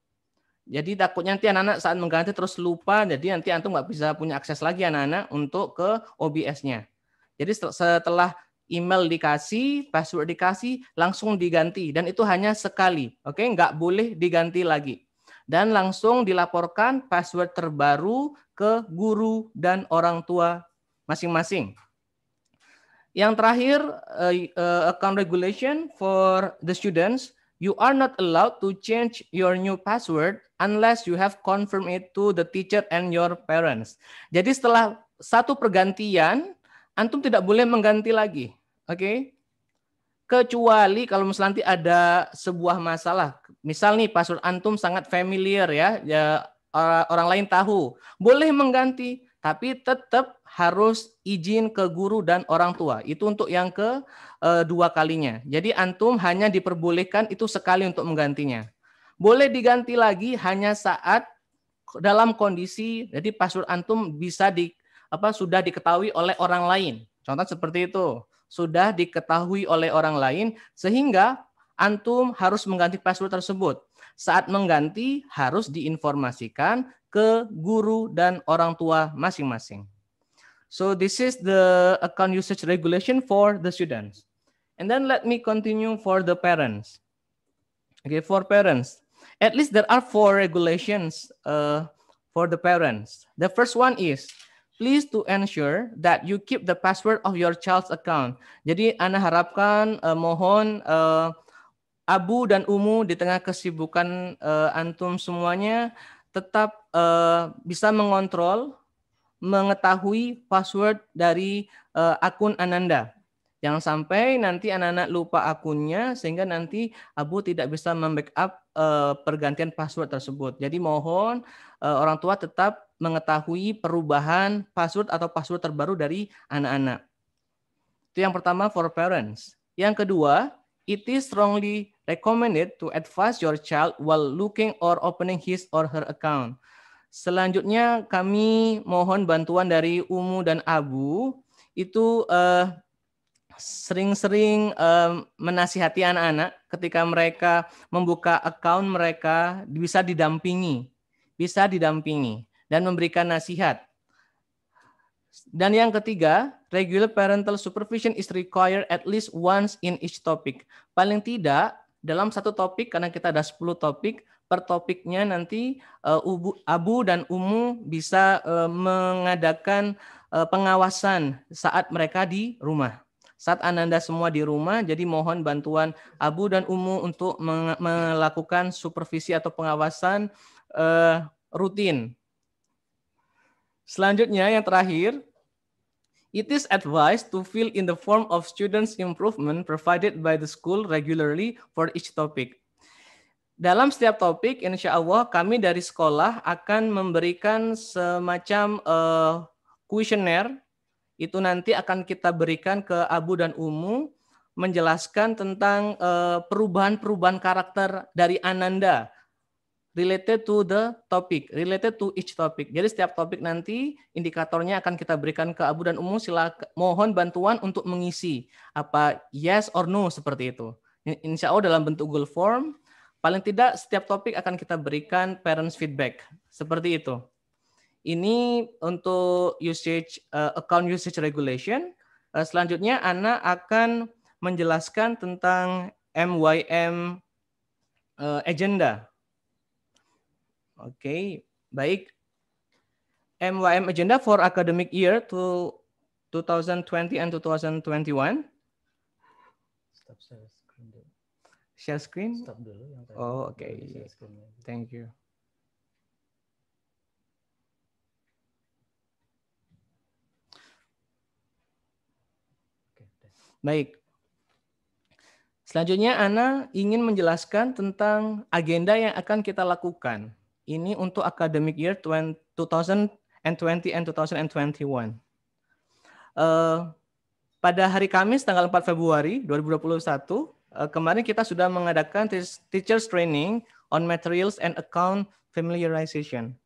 Jadi takutnya nanti anak-anak saat mengganti terus lupa, jadi nanti antum nggak bisa punya akses lagi anak-anak untuk ke OBS-nya. Jadi setelah email dikasih, password dikasih, langsung diganti. Dan itu hanya sekali. Oke, nggak boleh diganti lagi. Dan langsung dilaporkan password terbaru ke guru dan orang tua masing-masing. Yang terakhir, uh, account regulation for the students. You are not allowed to change your new password unless you have confirmed it to the teacher and your parents. Jadi setelah satu pergantian, antum tidak boleh mengganti lagi. Oke. Okay? Kecuali kalau misalnya nanti ada sebuah masalah. Misal nih password antum sangat familiar ya, ya orang lain tahu. Boleh mengganti, tapi tetap harus izin ke guru dan orang tua. Itu untuk yang ke e, dua kalinya. Jadi antum hanya diperbolehkan itu sekali untuk menggantinya. Boleh diganti lagi hanya saat dalam kondisi jadi password antum bisa di apa sudah diketahui oleh orang lain. Contoh seperti itu. Sudah diketahui oleh orang lain sehingga antum harus mengganti password tersebut. Saat mengganti harus diinformasikan ke guru dan orang tua masing-masing. So this is the account usage regulation for the students. And then let me continue for the parents. Okay, for parents, at least there are four regulations uh, for the parents. The first one is please to ensure that you keep the password of your child's account. Jadi Anda harapkan uh, mohon uh, Abu dan Umu di tengah kesibukan uh, antum semuanya tetap uh, bisa mengontrol, mengetahui password dari uh, akun Ananda. Jangan sampai nanti anak-anak lupa akunnya sehingga nanti Abu tidak bisa membackup uh, pergantian password tersebut. Jadi mohon uh, orang tua tetap mengetahui perubahan password atau password terbaru dari anak-anak. Itu yang pertama for parents. Yang kedua, it is strongly recommended to advise your child while looking or opening his or her account. Selanjutnya kami mohon bantuan dari Umu dan Abu itu uh, sering-sering uh, menasihati anak-anak ketika mereka membuka account mereka bisa didampingi, bisa didampingi dan memberikan nasihat. Dan yang ketiga, regular parental supervision is required at least once in each topic. Paling tidak dalam satu topik karena kita ada 10 topik per topiknya nanti uh, Ubu, Abu dan Umu bisa uh, mengadakan uh, pengawasan saat mereka di rumah. Saat Ananda semua di rumah, jadi mohon bantuan Abu dan Umu untuk melakukan supervisi atau pengawasan uh, rutin. Selanjutnya yang terakhir, It is advised to fill in the form of students improvement provided by the school regularly for each topic. Dalam setiap topik, insya Allah kami dari sekolah akan memberikan semacam uh, kuesioner. Itu nanti akan kita berikan ke Abu dan Umu menjelaskan tentang eh, perubahan-perubahan karakter dari Ananda related to the topic, related to each topic. Jadi setiap topik nanti indikatornya akan kita berikan ke Abu dan Umu. Sila mohon bantuan untuk mengisi apa yes or no seperti itu. Insya Allah dalam bentuk Google Form. Paling tidak setiap topik akan kita berikan parents feedback seperti itu. Ini untuk usage uh, account usage regulation. Uh, selanjutnya Ana akan menjelaskan tentang MYM uh, agenda Oke, okay. baik. MYM agenda for academic year to 2020 and 2021. Stop share screen dulu. Share screen? Stop dulu yang tadi. Oh, oke. Okay. Thank you. Baik. Selanjutnya Ana ingin menjelaskan tentang agenda yang akan kita lakukan ini untuk academic year 2020 and 2021. Uh, pada hari Kamis tanggal 4 Februari 2021, uh, kemarin kita sudah mengadakan teachers training on materials and account familiarization.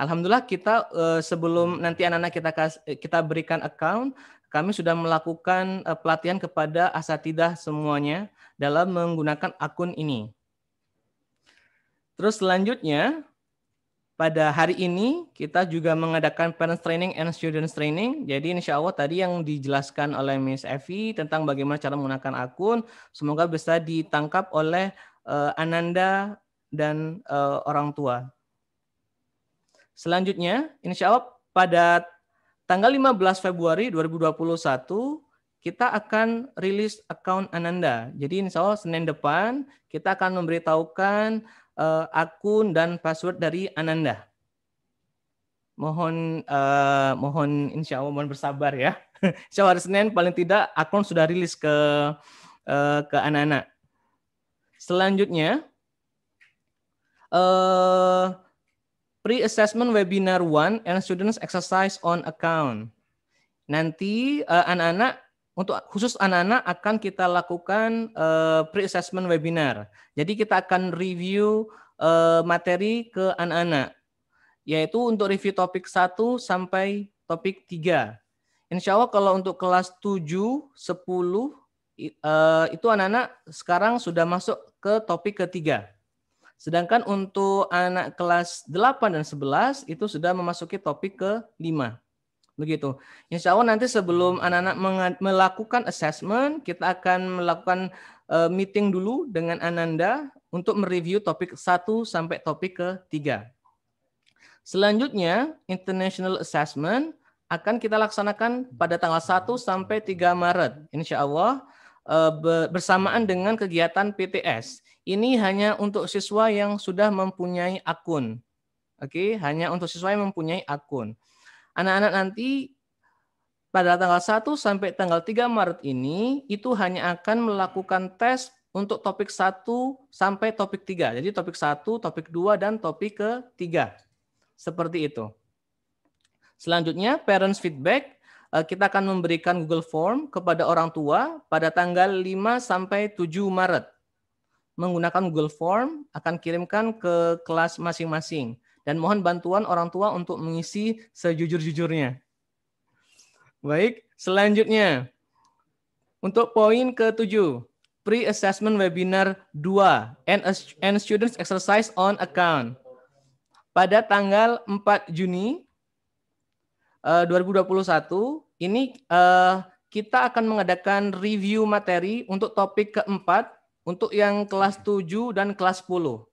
Alhamdulillah kita uh, sebelum nanti anak-anak kita kita berikan account, kami sudah melakukan uh, pelatihan kepada asatidah semuanya dalam menggunakan akun ini. Terus selanjutnya, pada hari ini kita juga mengadakan parents training and students training. Jadi insya Allah tadi yang dijelaskan oleh Miss Evi tentang bagaimana cara menggunakan akun, semoga bisa ditangkap oleh uh, Ananda dan uh, orang tua. Selanjutnya, insya Allah pada tanggal 15 Februari 2021 kita akan rilis account Ananda. Jadi insya Allah Senin depan kita akan memberitahukan uh, akun dan password dari Ananda. Mohon uh, mohon insya Allah mohon bersabar ya. [laughs] insya Allah Senin paling tidak akun sudah rilis ke uh, ke anak-anak. Selanjutnya uh, pre-assessment webinar one and students exercise on account. Nanti uh, anak-anak untuk khusus anak-anak akan kita lakukan uh, pre-assessment webinar. Jadi kita akan review uh, materi ke anak-anak, yaitu untuk review topik 1 sampai topik 3. Insya Allah kalau untuk kelas 7, 10, uh, itu anak-anak sekarang sudah masuk ke topik ketiga. Sedangkan untuk anak kelas 8 dan 11 itu sudah memasuki topik ke-5. Begitu. Insya Allah nanti sebelum anak-anak melakukan assessment, kita akan melakukan uh, meeting dulu dengan Ananda untuk mereview topik 1 sampai topik ke-3. Selanjutnya, international assessment akan kita laksanakan pada tanggal 1 sampai 3 Maret. Insya Allah uh, bersamaan dengan kegiatan PTS. Ini hanya untuk siswa yang sudah mempunyai akun. Oke, okay? hanya untuk siswa yang mempunyai akun. Anak-anak nanti pada tanggal 1 sampai tanggal 3 Maret ini itu hanya akan melakukan tes untuk topik 1 sampai topik 3. Jadi topik 1, topik 2 dan topik ke-3. Seperti itu. Selanjutnya parents feedback eh, kita akan memberikan Google Form kepada orang tua pada tanggal 5 sampai 7 Maret. Menggunakan Google Form akan kirimkan ke kelas masing-masing dan mohon bantuan orang tua untuk mengisi sejujur-jujurnya. Baik, selanjutnya untuk poin ke-7, pre-assessment webinar 2 and, and students exercise on account. Pada tanggal 4 Juni uh, 2021 ini uh, kita akan mengadakan review materi untuk topik keempat untuk yang kelas 7 dan kelas 10.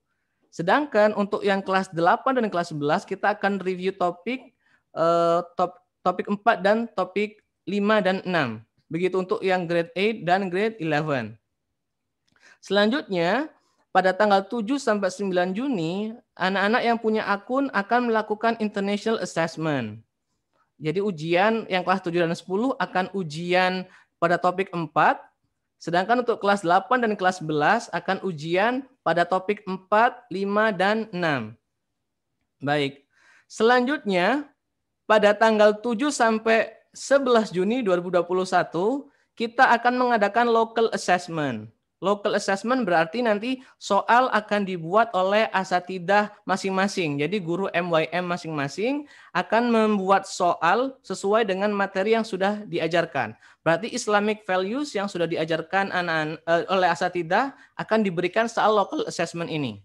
Sedangkan untuk yang kelas 8 dan kelas 11 kita akan review topik uh, top, topik 4 dan topik 5 dan 6. Begitu untuk yang grade 8 dan grade 11. Selanjutnya, pada tanggal 7 sampai 9 Juni, anak-anak yang punya akun akan melakukan international assessment. Jadi ujian yang kelas 7 dan 10 akan ujian pada topik 4 Sedangkan untuk kelas 8 dan kelas 11 akan ujian pada topik 4, 5, dan 6. Baik. Selanjutnya, pada tanggal 7 sampai 11 Juni 2021, kita akan mengadakan local assessment. Local assessment berarti nanti soal akan dibuat oleh asatidah masing-masing. Jadi guru MYM masing-masing akan membuat soal sesuai dengan materi yang sudah diajarkan. Berarti Islamic values yang sudah diajarkan eh, oleh asatidah akan diberikan soal local assessment ini.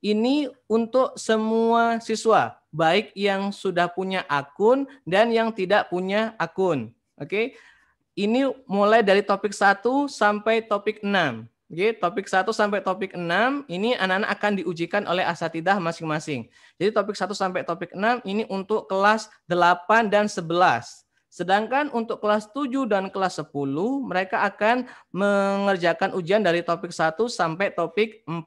Ini untuk semua siswa, baik yang sudah punya akun dan yang tidak punya akun. Oke. Ini mulai dari topik 1 sampai topik 6. Oke, topik 1 sampai topik 6 ini anak-anak akan diujikan oleh asatidah masing-masing. Jadi topik 1 sampai topik 6 ini untuk kelas 8 dan 11. Sedangkan untuk kelas 7 dan kelas 10 mereka akan mengerjakan ujian dari topik 1 sampai topik 4.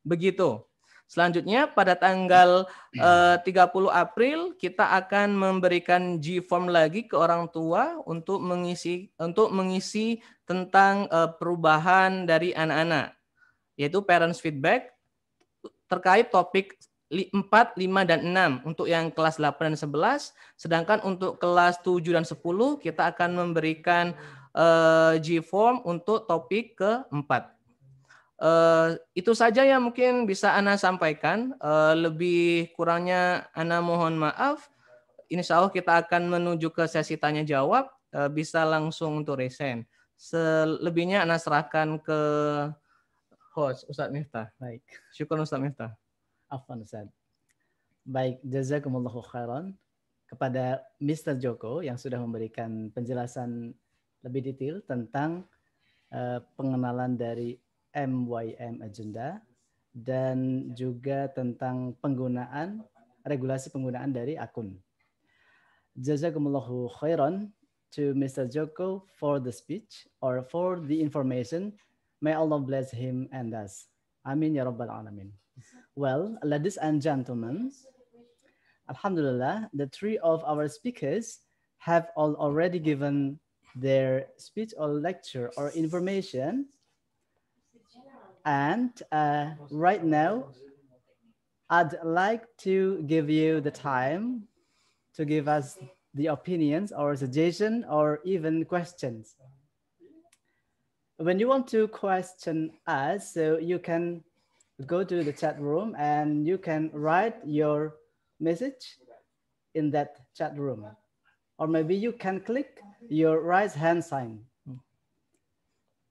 Begitu. Selanjutnya pada tanggal eh, 30 April kita akan memberikan G-form lagi ke orang tua untuk mengisi untuk mengisi tentang eh, perubahan dari anak-anak yaitu parents feedback terkait topik 4, 5 dan 6 untuk yang kelas 8 dan 11 sedangkan untuk kelas 7 dan 10 kita akan memberikan eh, G-form untuk topik ke-4. Uh, itu saja yang mungkin bisa Ana sampaikan. Uh, lebih kurangnya Ana mohon maaf. Insya Allah kita akan menuju ke sesi tanya jawab. Uh, bisa langsung untuk resen. Selebihnya Ana serahkan ke host Ustadz Miftah. Baik. Syukur Ustadz Miftah. Afwan Ustadz. Baik, jazakumullahu khairan kepada Mr. Joko yang sudah memberikan penjelasan lebih detail tentang uh, pengenalan dari MYM agenda dan juga tentang penggunaan regulasi penggunaan dari akun. Jazakumullahu khairan to Mr. Joko for the speech or for the information. May Allah bless him and us. Amin ya rabbal alamin. Well, ladies and gentlemen, Alhamdulillah, the three of our speakers have all already given their speech or lecture or information And uh, right now, I'd like to give you the time to give us the opinions or suggestion or even questions. When you want to question us, so you can go to the chat room and you can write your message in that chat room. Or maybe you can click your right hand sign.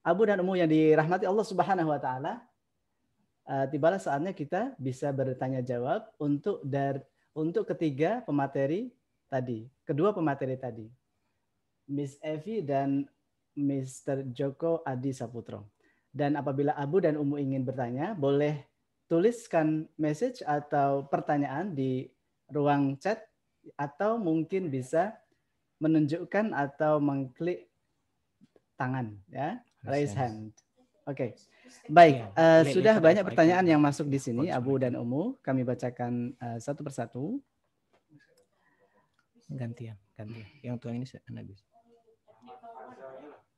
Abu dan Umu yang dirahmati Allah Subhanahu wa taala, uh, tibalah saatnya kita bisa bertanya jawab untuk dar untuk ketiga pemateri tadi, kedua pemateri tadi. Miss Evi dan Mr. Joko Adi Saputro. Dan apabila Abu dan Umu ingin bertanya, boleh tuliskan message atau pertanyaan di ruang chat atau mungkin bisa menunjukkan atau mengklik tangan ya raise hand oke okay. baik uh, sudah banyak pertanyaan yang masuk di sini Abu dan Umu kami bacakan uh, satu persatu gantian gantian yang tuang ini anda bisa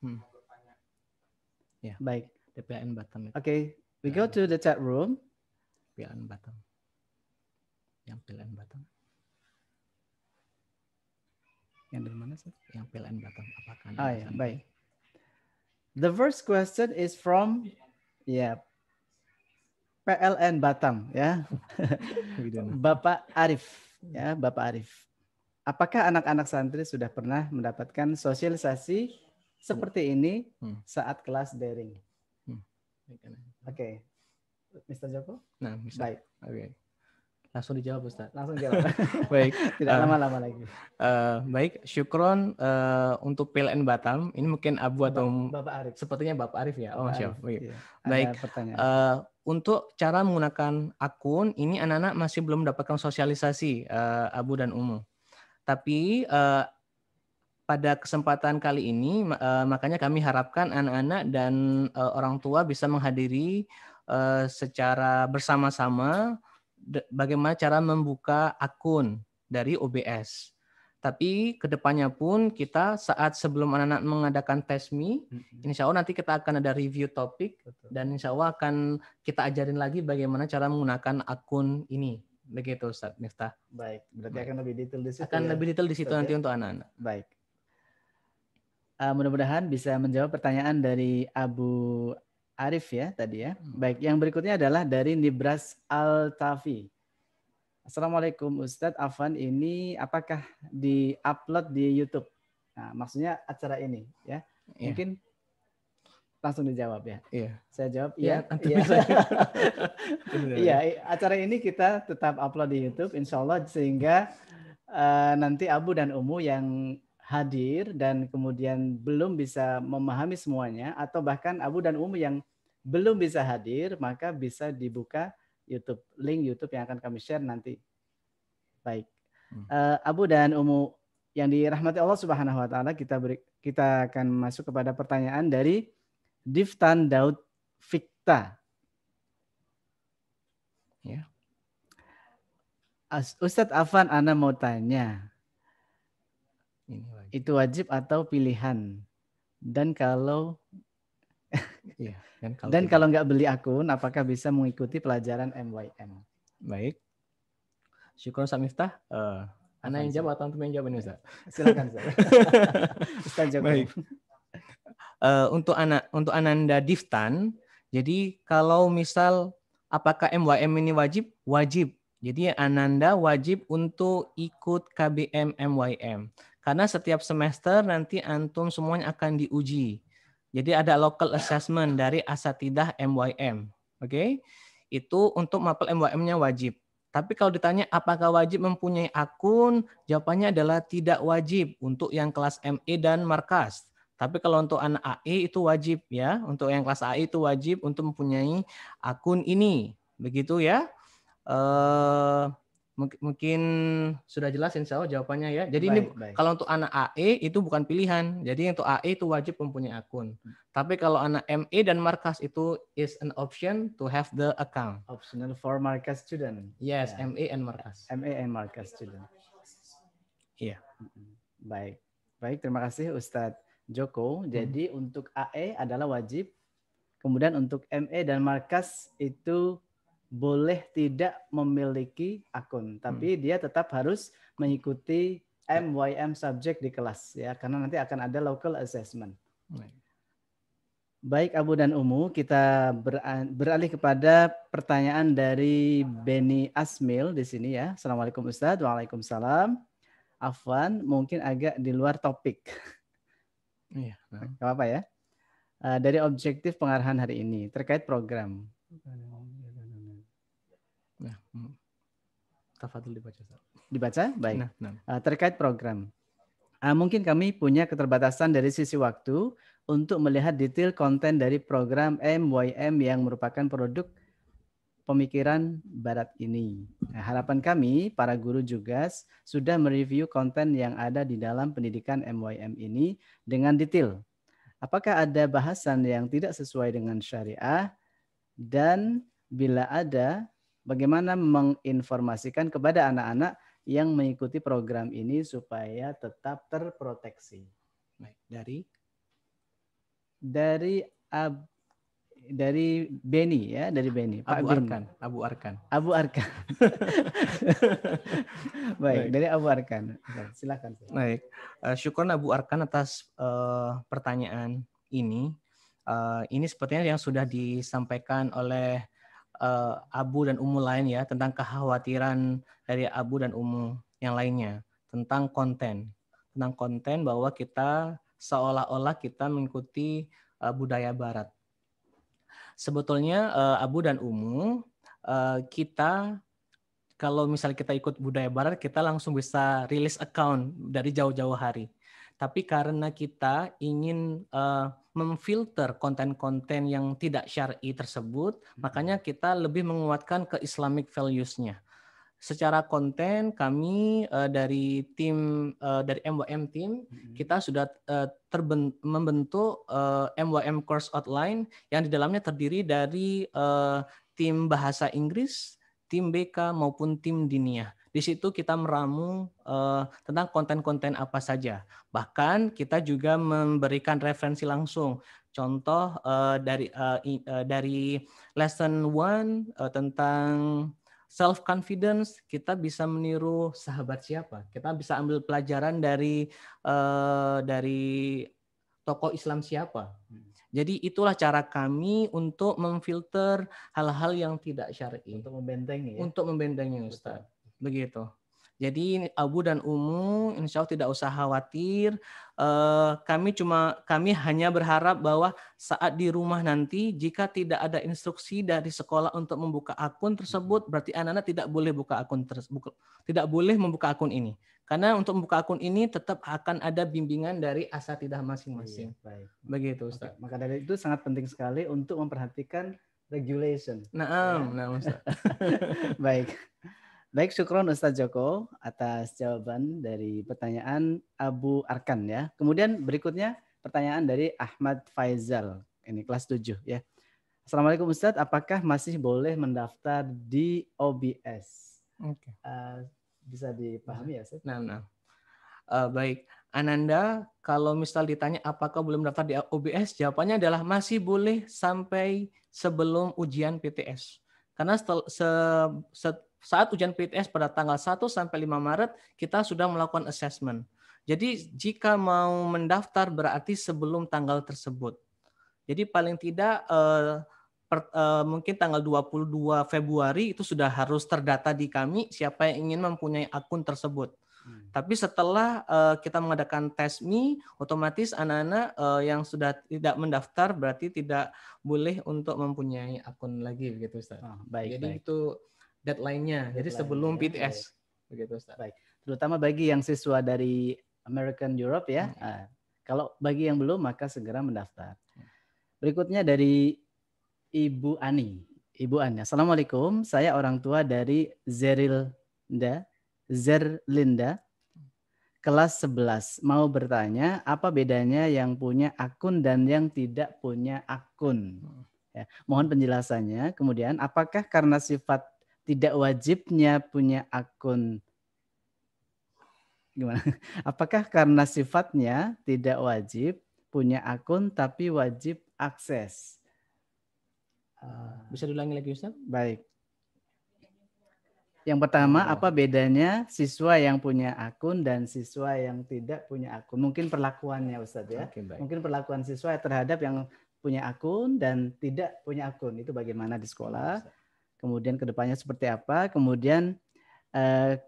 hmm. ya baik DPN Batam oke okay. we go to the chat room DPN Batam yang PLN Batam yang dari mana sih? Yang PLN Batam. Apakah? Oh ya, baik. The first question is from yeah, PLN Batam ya. Bapak Arif ya, Bapak Arif. Apakah anak-anak santri sudah pernah mendapatkan sosialisasi seperti ini hmm. saat kelas daring? Hmm. Oke. Okay. Mr. Joko? Nah, bisa. Baik. Oke. Okay. Langsung dijawab Ustaz. Langsung jawab. [laughs] baik. Tidak lama-lama uh, lagi. Uh, baik, syukron uh, untuk PLN Batam. Ini mungkin Abu atau Bapak Arif. Sepertinya Bapak Arif ya. Oh, siap. Baik. Iya. Baik. Uh, untuk cara menggunakan akun ini anak-anak masih belum mendapatkan sosialisasi uh, Abu dan Umu. Tapi uh, pada kesempatan kali ini uh, makanya kami harapkan anak-anak dan uh, orang tua bisa menghadiri uh, secara bersama-sama bagaimana cara membuka akun dari OBS. Tapi ke depannya pun kita saat sebelum anak-anak mengadakan tes me, insya Allah nanti kita akan ada review topik dan insya Allah akan kita ajarin lagi bagaimana cara menggunakan akun ini. Begitu Ustaz Miftah. Baik, berarti Baik. akan lebih detail di situ. Akan ya? lebih detail di situ nanti untuk anak-anak. Baik. Uh, mudah-mudahan bisa menjawab pertanyaan dari Abu Arif ya tadi ya. Hmm. Baik, yang berikutnya adalah dari Nibras Al-Tafi. Assalamualaikum Ustadz Afan, ini apakah di-upload di YouTube? Nah, maksudnya acara ini ya. Yeah. Mungkin langsung dijawab ya. Iya. Saya jawab iya. [laughs] Iya. iya, acara ini kita tetap upload di YouTube insya Allah sehingga uh, nanti Abu dan Umu yang hadir dan kemudian belum bisa memahami semuanya atau bahkan Abu dan Umu yang belum bisa hadir maka bisa dibuka YouTube link YouTube yang akan kami share nanti. Baik. Uh, Abu dan Umu yang dirahmati Allah Subhanahu wa taala kita beri, kita akan masuk kepada pertanyaan dari Diftan Daud Fikta. Ya. Ustadz Afan Ana mau tanya, ini wajib. Itu wajib atau pilihan? Dan kalau iya, dan kalau dan kalau nggak beli akun, apakah bisa mengikuti pelajaran MYM? Baik. Syukur Samiftah. Uh, Anda yang jawab atau untuk yang jawab ini Ustaz? [laughs] Silakan Ustaz. [laughs] Joko. Baik. Uh, untuk anak untuk Ananda Diftan, jadi kalau misal apakah MYM ini wajib? Wajib. Jadi Ananda wajib untuk ikut KBM MYM. Karena setiap semester nanti antum semuanya akan diuji. Jadi ada local assessment dari asatidah MYM. Oke. Okay? Itu untuk mapel MYM-nya wajib. Tapi kalau ditanya apakah wajib mempunyai akun, jawabannya adalah tidak wajib untuk yang kelas ME dan markas. Tapi kalau untuk anak AE itu wajib ya, untuk yang kelas AE itu wajib untuk mempunyai akun ini. Begitu ya. Eh mungkin sudah jelas insya Allah jawabannya ya. Jadi baik, ini baik. kalau untuk anak AE itu bukan pilihan. Jadi untuk AE itu wajib mempunyai akun. Hmm. Tapi kalau anak ME dan markas itu is an option to have the account. Optional for markas student. Yes, yeah. ME and markas. ME and markas student. Iya. Yeah. Baik. Baik, terima kasih Ustadz Joko. Hmm. Jadi untuk AE adalah wajib. Kemudian untuk ME dan markas itu boleh tidak memiliki akun, tapi dia tetap harus mengikuti MYM subject di kelas ya, karena nanti akan ada local assessment. Baik. Baik Abu dan Umu, kita beralih kepada pertanyaan dari Beni Asmil di sini ya. Assalamualaikum Ustaz. Waalaikumsalam. Afwan, mungkin agak di luar topik. Iya. Gak apa-apa ya. Uh, dari objektif pengarahan hari ini terkait program. Nah, hmm. Tafadul dibaca. Dibaca? Baik. Nah, nah. Uh, terkait program. Uh, mungkin kami punya keterbatasan dari sisi waktu untuk melihat detail konten dari program MYM yang merupakan produk pemikiran barat ini. Nah, harapan kami, para guru juga sudah mereview konten yang ada di dalam pendidikan MYM ini dengan detail. Apakah ada bahasan yang tidak sesuai dengan syariah? Dan bila ada, bagaimana menginformasikan kepada anak-anak yang mengikuti program ini supaya tetap terproteksi. Baik, dari dari Ab, dari Beni ya, dari Beni. Pak Abu ben. Arkan, Abu Arkan. Abu Arkan. [laughs] Baik, Baik, dari Abu Arkan. Silakan. Baik, uh, syukur Abu Arkan atas uh, pertanyaan ini. Uh, ini sepertinya yang sudah disampaikan oleh uh, Abu dan Umu lain ya tentang kekhawatiran dari Abu dan Umu yang lainnya tentang konten tentang konten bahwa kita seolah-olah kita mengikuti uh, budaya Barat. Sebetulnya uh, Abu dan Umu uh, kita kalau misalnya kita ikut budaya Barat kita langsung bisa rilis account dari jauh-jauh hari. Tapi karena kita ingin uh, memfilter konten-konten yang tidak syar'i tersebut, hmm. makanya kita lebih menguatkan ke Islamic values-nya. Secara konten kami uh, dari tim uh, dari MWM team hmm. kita sudah uh, membentuk uh, MWM course outline yang di dalamnya terdiri dari uh, tim bahasa Inggris, tim BK maupun tim diniyah. Di situ kita meramu uh, tentang konten-konten apa saja. Bahkan kita juga memberikan referensi langsung. Contoh uh, dari uh, uh, dari lesson one uh, tentang self confidence kita bisa meniru sahabat siapa. Kita bisa ambil pelajaran dari uh, dari tokoh Islam siapa. Jadi itulah cara kami untuk memfilter hal-hal yang tidak syar'i. Untuk membentengi. Ya? Untuk membentengi, Ustaz. Begitu. Jadi Abu dan Umu insya Allah tidak usah khawatir. Uh, kami cuma kami hanya berharap bahwa saat di rumah nanti jika tidak ada instruksi dari sekolah untuk membuka akun tersebut berarti anak-anak tidak boleh buka akun tersebut tidak boleh membuka akun ini. Karena untuk membuka akun ini tetap akan ada bimbingan dari asatidah masing-masing. Iya, baik. Begitu Ustaz. Maka dari itu sangat penting sekali untuk memperhatikan regulation. Nah, ya. nah Ustaz. [laughs] baik. Baik, syukron Ustaz Joko atas jawaban dari pertanyaan Abu Arkan ya. Kemudian berikutnya pertanyaan dari Ahmad Faizal. Ini kelas 7 ya. Assalamualaikum Ustaz, apakah masih boleh mendaftar di OBS? Oke. Okay. Uh, eh, bisa dipahami ya Ustaz? Nah, nah. Uh, baik, Ananda, kalau misal ditanya apakah boleh mendaftar di OBS, jawabannya adalah masih boleh sampai sebelum ujian PTS. Karena setel, se, se, saat ujian PTS pada tanggal 1 sampai 5 Maret kita sudah melakukan assessment. Jadi jika mau mendaftar berarti sebelum tanggal tersebut. Jadi paling tidak eh, per, eh, mungkin tanggal 22 Februari itu sudah harus terdata di kami siapa yang ingin mempunyai akun tersebut. Hmm. Tapi setelah uh, kita mengadakan tes mi, otomatis anak-anak uh, yang sudah tidak mendaftar berarti tidak boleh untuk mempunyai akun lagi gitu Ustaz. Oh, baik, Jadi baik. itu deadline-nya. Jadi sebelum. Baik. Begitu Ustaz. Baik. Terutama bagi yang siswa dari American Europe ya. Hmm. Nah, kalau bagi yang belum maka segera mendaftar. Berikutnya dari Ibu Ani. Ibu Ani, Assalamualaikum. Saya orang tua dari Zerilda, Zerlinda, kelas 11. Mau bertanya, apa bedanya yang punya akun dan yang tidak punya akun? Hmm. Ya, mohon penjelasannya. Kemudian, apakah karena sifat tidak wajibnya punya akun gimana? [laughs] Apakah karena sifatnya tidak wajib punya akun tapi wajib akses? Ah. Bisa diulangi lagi Ustaz? Baik. Yang pertama, Oh. apa bedanya siswa yang punya akun dan siswa yang tidak punya akun? Mungkin perlakuannya, Ustadz ya. Baik. Mungkin perlakuan siswa terhadap yang punya akun dan tidak punya akun itu bagaimana di sekolah? Kemudian ke depannya seperti apa? Kemudian eh,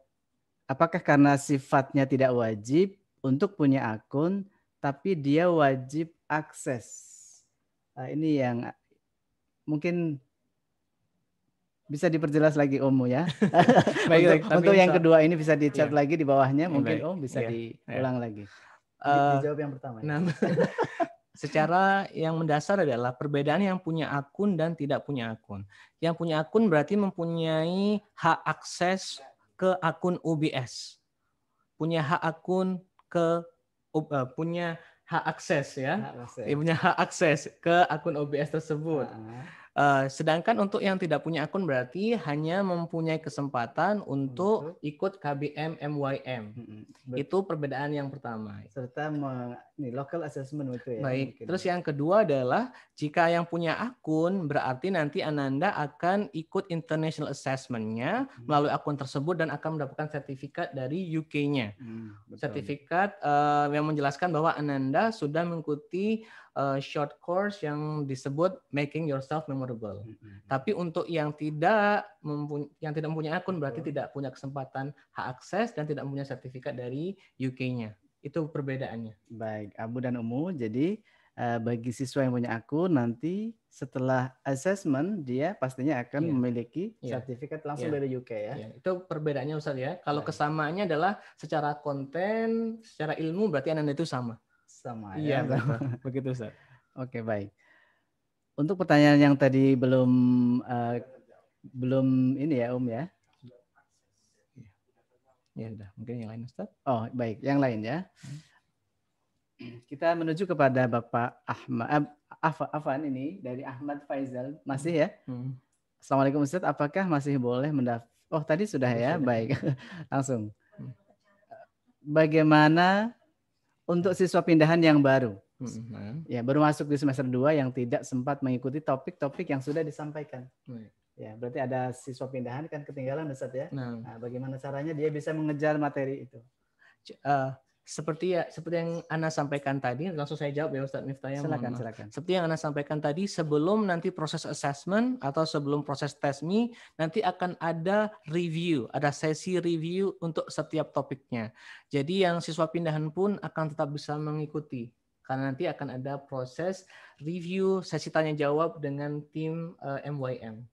apakah karena sifatnya tidak wajib untuk punya akun, tapi dia wajib akses? Eh, ini yang mungkin bisa diperjelas lagi Om ya. Baik, [laughs] untuk, baik. Tapi untuk yang kedua ini bisa dicat Iya. lagi di bawahnya, Iya, mungkin baik. Om bisa Iya, diulang lagi. Di- Eh, dijawab yang pertama. ya. Nah, [laughs] secara yang mendasar adalah perbedaan yang punya akun dan tidak punya akun. Yang punya akun berarti mempunyai hak akses ke akun UBS. Punya hak akun ke U- eh, punya hak akses ya. Hak akses. Ya, punya hak akses ke akun OBS tersebut. Ah, Eh, sedangkan untuk yang tidak punya akun berarti hanya mempunyai kesempatan untuk ikut KBM MYM. Itu perbedaan yang pertama. serta me, ini local assessment itu ya. Baik. mungkin. Terus yang kedua adalah jika yang punya akun berarti nanti Ananda akan ikut international assessment-nya Hmm. melalui akun tersebut dan akan mendapatkan sertifikat dari UK-nya. Hmm, betul. Sertifikat eh, yang menjelaskan bahwa Ananda sudah mengikuti eh, short course yang disebut making yourself memorable. Mm-mm. Tapi untuk yang tidak mempunyai yang tidak mempunyai akun berarti Betul. tidak punya kesempatan hak akses dan tidak mempunyai sertifikat dari UK-nya. Itu perbedaannya. Baik, Abu dan Umu. Jadi eh, bagi siswa yang punya akun nanti setelah assessment dia pastinya akan Iya. memiliki Iya. sertifikat langsung Iya. dari UK ya. Ya, itu perbedaannya Ustaz ya. Kalau Baik. kesamaannya adalah secara konten, secara ilmu berarti Anda itu sama. Sama Iya, ya. betul. [laughs] begitu Ustaz. Oke, baik. Untuk pertanyaan yang tadi belum eh, belum ini ya, Om ya. Ya sudah, mungkin yang lain Ustaz. Oh, baik. Yang lain ya. Kita menuju kepada Bapak Ahmad eh, Af- Afan ini dari Ahmad Faizal. Masih ya? Hmm. Assalamualaikum Ustaz, apakah masih boleh mendaftar? Oh, tadi sudah ya. Sudah. Baik. [laughs] Langsung. Hmm. Bagaimana untuk siswa pindahan yang baru? Hmm, nah, Ya, baru masuk di semester 2 yang tidak sempat mengikuti topik-topik yang sudah disampaikan. baik. Ya, berarti ada siswa pindahan kan ketinggalan Ustaz ya. Nah, Nah, bagaimana caranya dia bisa mengejar materi itu? eh, seperti ya seperti yang Anda sampaikan tadi, langsung saya jawab ya Ustaz Miftah ya. Silakan, silakan. Seperti yang Anda sampaikan tadi, sebelum nanti proses assessment atau sebelum proses TESMI, nanti akan ada review, ada sesi review untuk setiap topiknya. Jadi yang siswa pindahan pun akan tetap bisa mengikuti. Karena nanti akan ada proses review, sesi tanya jawab dengan tim eh, MYM.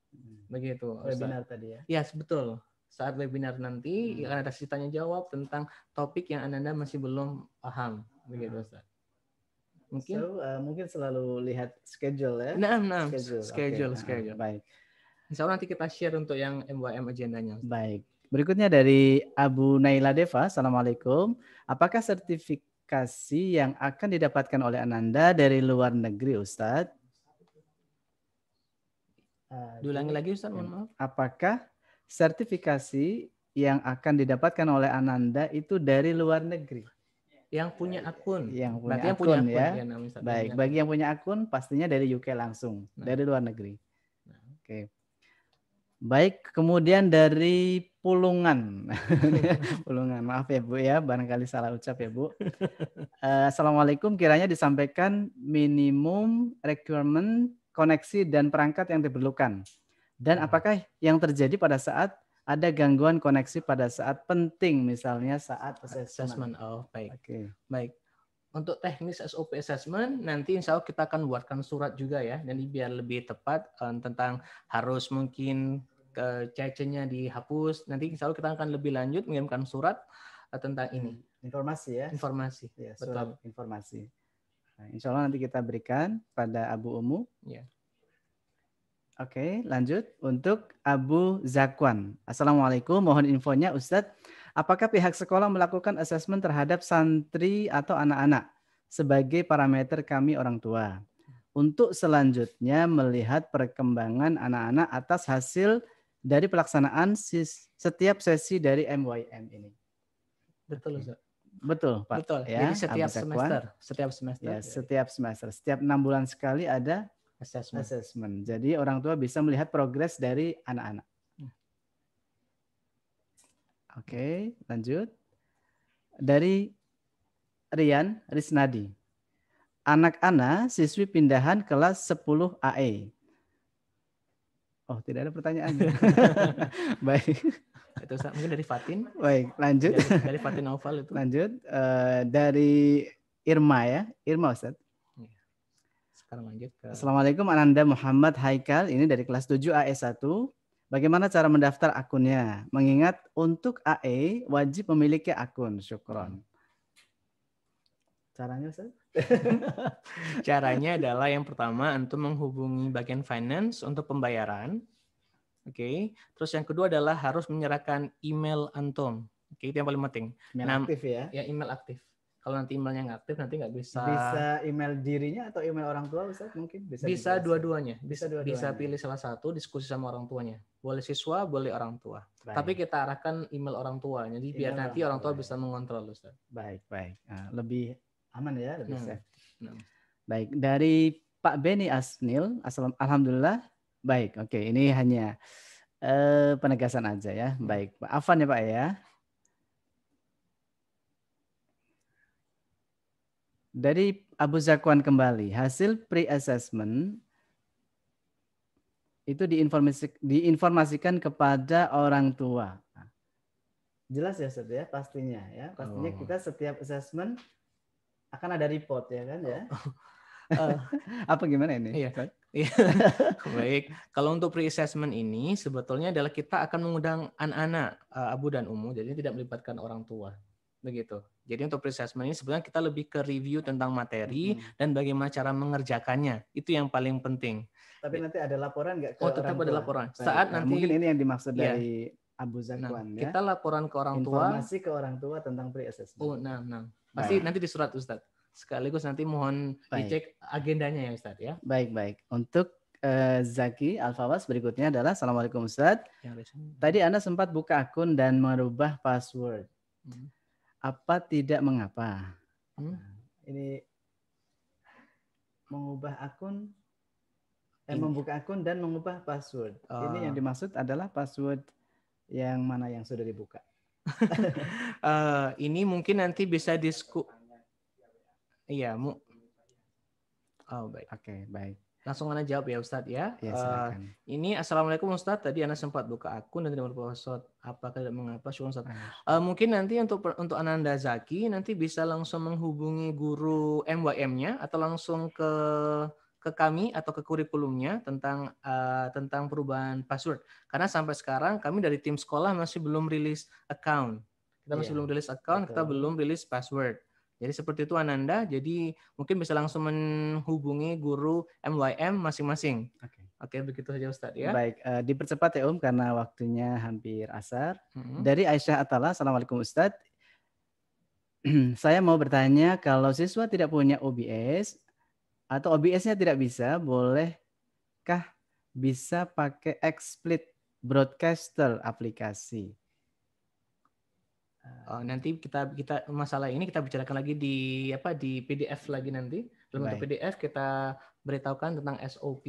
Begitu. Ustaz. Webinar tadi ya. Ya, betul. Saat webinar nanti Hmm. akan ada sesi tanya jawab tentang topik yang Anda masih belum paham. Begitu, Ustaz. Mungkin So, uh, mungkin selalu lihat schedule ya. Nah, nah, Schedule. schedule, Oke, schedule. ah, Baik. Insya Allah nanti kita share untuk yang MYM agendanya. Baik. Berikutnya dari Abu Naila Deva. Assalamualaikum. Apakah sertifikasi yang akan didapatkan oleh Ananda dari luar negeri, Ustadz? Uh, Diulangi lagi Ustaz, mohon maaf. Apakah sertifikasi yang akan didapatkan oleh Ananda itu dari luar negeri? Yang punya akun. Yang punya Berarti yang akun, punya akun ya. ya. Baik, bagi yang punya akun pastinya dari UK langsung, Nah. dari luar negeri. Nah. Oke. Baik, kemudian dari Pulungan. [laughs] Pulungan, maaf ya Bu ya, barangkali salah ucap ya Bu. Eh, Assalamualaikum, kiranya disampaikan minimum requirement koneksi dan perangkat yang diperlukan. Dan Hmm. apakah yang terjadi pada saat ada gangguan koneksi pada saat penting, misalnya saat assessment. assessment. Oh, baik. Oke. Baik. Untuk teknis SOP assessment nanti insya Allah kita akan buatkan surat juga ya. Jadi biar lebih tepat eh, tentang harus mungkin ke CC-nya dihapus. Nanti insya Allah kita akan lebih lanjut mengirimkan surat eh, tentang ini Informasi ya. informasi. Ya, Betul. informasi. Nah, insya Allah nanti kita berikan pada Abu Umu. Ya. Oke, lanjut untuk Abu Zakwan. Assalamualaikum, mohon infonya Ustadz. Apakah pihak sekolah melakukan asesmen terhadap santri atau anak-anak sebagai parameter kami orang tua? Untuk selanjutnya melihat perkembangan anak-anak atas hasil dari pelaksanaan setiap sesi dari MYM ini. Betul. Ustaz. Betul, Pak. Betul. Ya, Jadi setiap semester, setiap semester Ya, setiap semester, setiap enam bulan sekali ada assessment. assessment. Jadi orang tua bisa melihat progres dari anak-anak. Oke, lanjut. Dari Rian Risnadi. Anak Ana siswi pindahan kelas 10 AE. Oh, tidak ada pertanyaan. [laughs] Baik. Itu mungkin dari Fatin. Baik, lanjut. Dari, dari Fatin Naufal itu. Lanjut Eh, dari Irma ya. Irma Ustaz. Sekarang lanjut ke Assalamualaikum Ananda Muhammad Haikal. Ini dari kelas 7 AE1. Bagaimana cara mendaftar akunnya? Mengingat untuk AE wajib memiliki akun. Syukron. Caranya Ustaz? [laughs] Caranya adalah yang pertama antum menghubungi bagian finance untuk pembayaran. Oke. Terus yang kedua adalah harus menyerahkan email antum. Oke, itu yang paling penting. Email Nam- aktif ya. Ya email aktif. Kalau nanti emailnya nggak aktif nanti nggak bisa. Bisa email dirinya atau email orang tua Ustaz mungkin? Bisa, Bisa dua-duanya. Bisa Bisa, dua-duanya. bisa pilih salah satu diskusi sama orang tuanya. Boleh siswa, boleh orang tua. Baik. Tapi kita arahkan email orang tua. Jadi biar Email nanti orang tua tua, bisa mengontrol Ustaz. Baik, baik. Nah, lebih aman ya, lebih Hmm. safe. Hmm. Baik, dari Pak Beni Asnil, assalam, alhamdulillah. Baik, oke. Ini hanya eh, penegasan aja ya. Baik, Pak Afan ya Pak ya. Dari Abu Zakwan kembali, hasil pre-assessment itu diinformasi, diinformasikan kepada orang tua. Jelas ya Ustaz ya, pastinya ya. Pastinya Oh. kita setiap assessment akan ada report ya kan ya. [laughs] Eh, Apa gimana ini? Iya. Iya. [laughs] Baik, kalau untuk pre-assessment ini sebetulnya adalah kita akan mengundang anak-anak eh, Abu dan Umu, jadi tidak melibatkan orang tua. Begitu. Jadi untuk pre-assessment ini sebenarnya kita lebih ke review tentang materi Mm-mm. dan bagaimana cara mengerjakannya. Itu yang paling penting. Tapi nanti ada laporan nggak ke Oh, tetap orang ada laporan. Baik. Saat Nah, nanti mungkin ini yang dimaksud Iya. dari Abu nah, Zakwan ya. kita laporan ke orang tua. Informasi ke orang tua tentang pre-assessment. Oh, nah, nah. Pasti Baik. nanti di surat Ustadz. Sekaligus nanti mohon Baik. dicek agendanya ya Ustadz ya. Baik, baik. Untuk eh, Zaki Alfawas berikutnya adalah Assalamualaikum recent. Tadi Anda sempat buka akun dan merubah password. Hmm. Apa tidak mengapa? Hmm. Ini mengubah akun eh, Ini. membuka akun dan mengubah password. Ini Ah. yang dimaksud adalah password yang mana yang sudah dibuka. [laughs] Eh, ini mungkin nanti bisa disku. Iya, mu. Oh baik. Oke, baik. Langsung Anda jawab ya Ustadz ya. Ya, silakan. ini Assalamualaikum Ustadz. Tadi Anda sempat buka akun dan tidak password. Apakah tidak mengapa? Syukur Ustadz. Eh, mungkin nanti untuk untuk Ananda Zaki nanti bisa langsung menghubungi guru MYM-nya atau langsung ke ke kami atau ke kurikulumnya tentang eh, tentang perubahan password. Karena sampai sekarang kami dari tim sekolah masih belum rilis account. Kita masih Iya, belum rilis account, kita betul. belum rilis password. Jadi seperti itu Ananda. Jadi mungkin bisa langsung menghubungi guru MYM masing-masing. Oke. Oke, begitu saja Ustadz ya. Baik, eh, dipercepat ya Om karena waktunya hampir asar. Mhm. Dari Aisyah Atala, Assalamualaikum Ustadz. [clears throat] Saya mau bertanya kalau siswa tidak punya OBS atau OBS-nya tidak bisa, bolehkah bisa pakai XSplit Broadcaster aplikasi? Oh, nanti kita kita masalah ini kita bicarakan lagi di apa di PDF lagi nanti. Dalam bentuk. PDF kita beritahukan tentang SOP,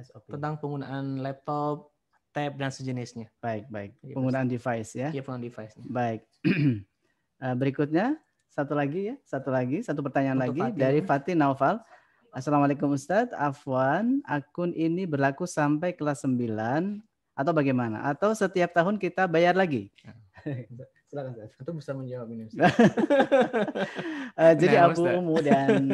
SOP. tentang penggunaan laptop, tab dan sejenisnya. Baik, baik. Iya, Penggunaan device ya. Iya, penggunaan device-nya. Baik. [clears throat] Eh, berikutnya satu lagi ya, satu lagi, satu pertanyaan Untuk lagi Fatin. dari Fatin Naufal. Assalamualaikum Ustadz, Afwan, akun ini berlaku sampai kelas 9 atau bagaimana? Atau setiap tahun kita bayar lagi? [laughs] Silakan. Itu bisa menjawab ini. Ustaz. [laughs] Eh, jadi Nah, Abu. Umu dan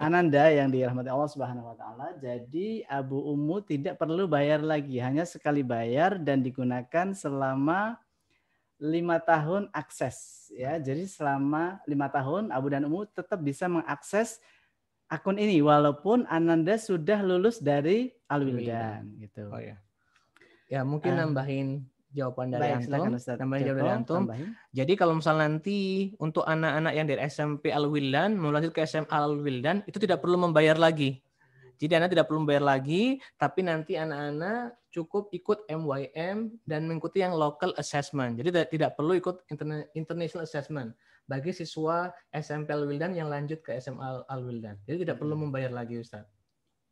Ananda yang dirahmati Allah Subhanahu wa taala. Jadi Abu Umu tidak perlu bayar lagi, hanya sekali bayar dan digunakan selama lima tahun akses ya. Jadi selama lima tahun Abu dan Umu tetap bisa mengakses akun ini walaupun Ananda sudah lulus dari Al Wildan gitu. Oh ya. Ya, mungkin Ah. nambahin jawaban dari Baik, antum. Ustaz. Nambahin jawaban dari antum. tambahin. Jadi kalau misalnya nanti untuk anak-anak yang dari SMP Al Wildan mau lanjut ke SMA Al Wildan itu tidak perlu membayar lagi. Jadi anak tidak perlu membayar lagi, tapi nanti anak-anak cukup ikut MYM dan mengikuti yang local assessment. Jadi tidak, tidak perlu ikut interna- international assessment bagi siswa SMP Al Wildan yang lanjut ke SMA Al, Wildan. Jadi tidak perlu membayar lagi Ustaz.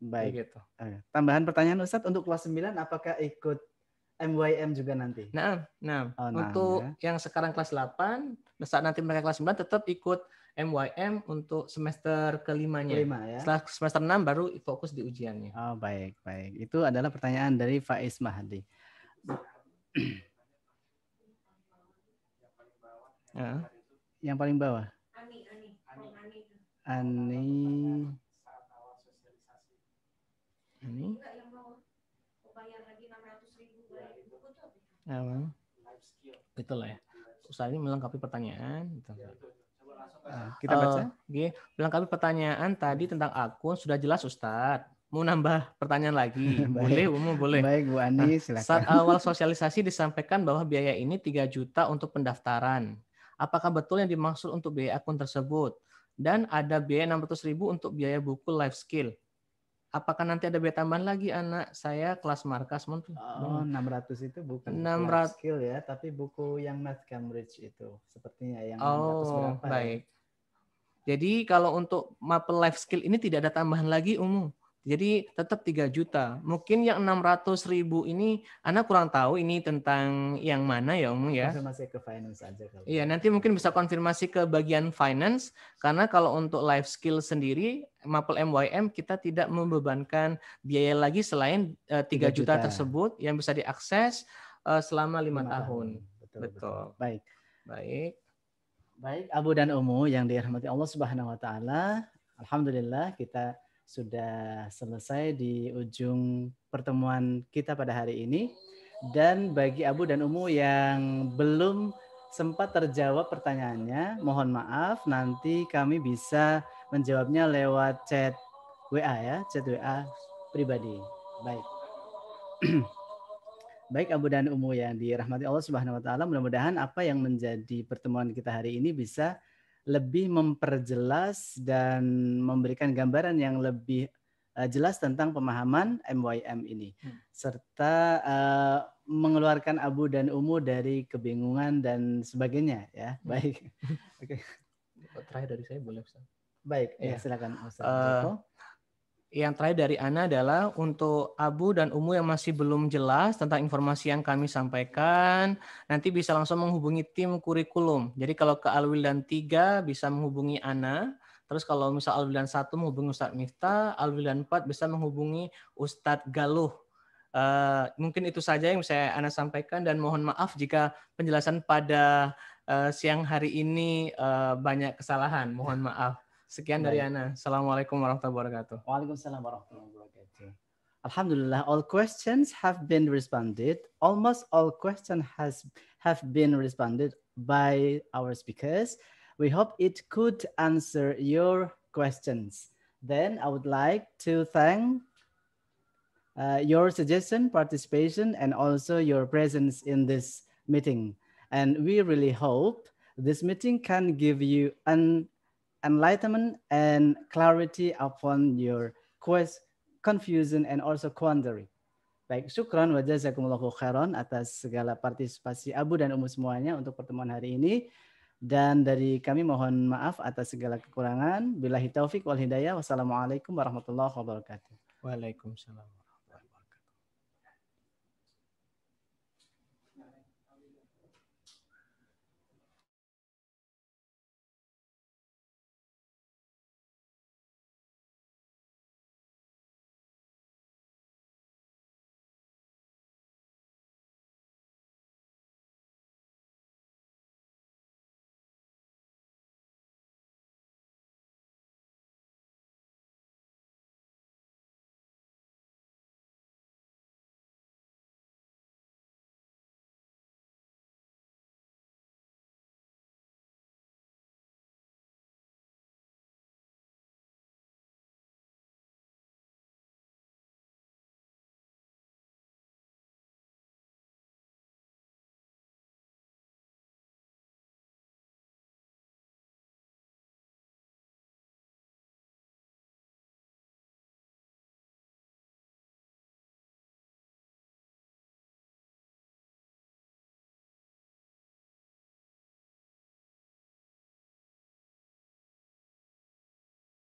Baik. Begitu. Eh, Tambahan pertanyaan Ustadz untuk kelas 9 apakah ikut MYM juga nanti. Nah, nah Oh, nah, untuk ya. yang sekarang kelas 8, saat nanti mereka kelas 9 tetap ikut MYM untuk semester kelimanya. Kelima ya. Setelah semester 6 baru fokus di ujiannya. Oh, baik, baik. Itu adalah pertanyaan dari Faiz Mahdi. [clears throat] Ya. Yang paling bawah. Ani Ini. Ya, Bang. Itulah ya. Ustaz ini melengkapi pertanyaan. Gitu. ah, kita baca. Eh, oke. melengkapi pertanyaan tadi tentang akun sudah jelas Ustadz. Mau nambah pertanyaan lagi? [laughs] Boleh, umum boleh. Baik, Bu Ani, silakan. Saat awal sosialisasi disampaikan bahwa biaya ini 3 juta untuk pendaftaran. Apakah betul yang dimaksud untuk biaya akun tersebut? Dan ada biaya 600 ribu untuk biaya buku life skill. Apakah nanti ada biaya tambahan lagi anak saya kelas markas? Mon- Oh, 600 itu bukan 600. life skill ya, tapi buku yang Math Cambridge itu sepertinya yang 600 Oh, berapa ya? baik. Jadi kalau untuk mapel life skill ini tidak ada tambahan lagi umum. Jadi tetap 3 juta. Mungkin yang 600 ribu ini, Anda kurang tahu ini tentang yang mana ya umum ya. Konfirmasi ke finance aja kalau. Iya, nanti mungkin bisa konfirmasi ke bagian finance karena kalau untuk life skill sendiri Mapel MYM kita tidak membebankan biaya lagi selain eh, 3 Tiga juta. juta. tersebut yang bisa diakses eh, selama lima Lima tahun. Betul, Betul. betul. Baik. Baik. Baik, Abu dan Umu yang dirahmati Allah Subhanahu wa taala. Alhamdulillah kita sudah selesai di ujung pertemuan kita pada hari ini. Dan bagi Abu dan Umu yang belum sempat terjawab pertanyaannya, mohon maaf nanti kami bisa menjawabnya lewat chat WA ya, chat WA pribadi. Baik. [clears throat] Baik Abu dan Umu yang dirahmati Allah Subhanahu wa taala, mudah-mudahan apa yang menjadi pertemuan kita hari ini bisa lebih memperjelas dan memberikan gambaran yang lebih eh, jelas tentang pemahaman MYM ini Hmm. serta eh, mengeluarkan Abu dan Umu dari kebingungan dan sebagainya ya. Hmm. Baik. [laughs] Oke. Terakhir dari saya boleh Ustaz? Baik, ya Iya. silakan Ustaz. Joko. Yang terakhir dari Ana adalah untuk Abu dan Umu yang masih belum jelas tentang informasi yang kami sampaikan, nanti bisa langsung menghubungi tim kurikulum. Jadi kalau ke Alwildan 3 bisa menghubungi Ana, terus kalau misal Alwildan 1 menghubungi Ustadz Miftah, Alwildan 4 bisa menghubungi Ustadz Galuh. Eh, mungkin itu saja yang saya Ana sampaikan dan mohon maaf jika penjelasan pada eh, siang hari ini eh, banyak kesalahan. Mohon maaf. Sekian dari. Ana. Assalamualaikum warahmatullahi wabarakatuh. Waalaikumsalam warahmatullahi wabarakatuh. Alhamdulillah, all questions have been responded. Almost all questions has have been responded by our speakers. We hope it could answer your questions. Then I would like to thank uh, your suggestion, participation, and also your presence in this meeting. And we really hope this meeting can give you an enlightenment and clarity upon your quest, confusion, and also quandary. Baik, syukran wa jazakumullahu khairan atas segala partisipasi Abu dan Umu semuanya untuk pertemuan hari ini. Dan dari kami mohon maaf atas segala kekurangan. Billahi taufik wal hidayah. Wassalamualaikum warahmatullahi wabarakatuh. Waalaikumsalam.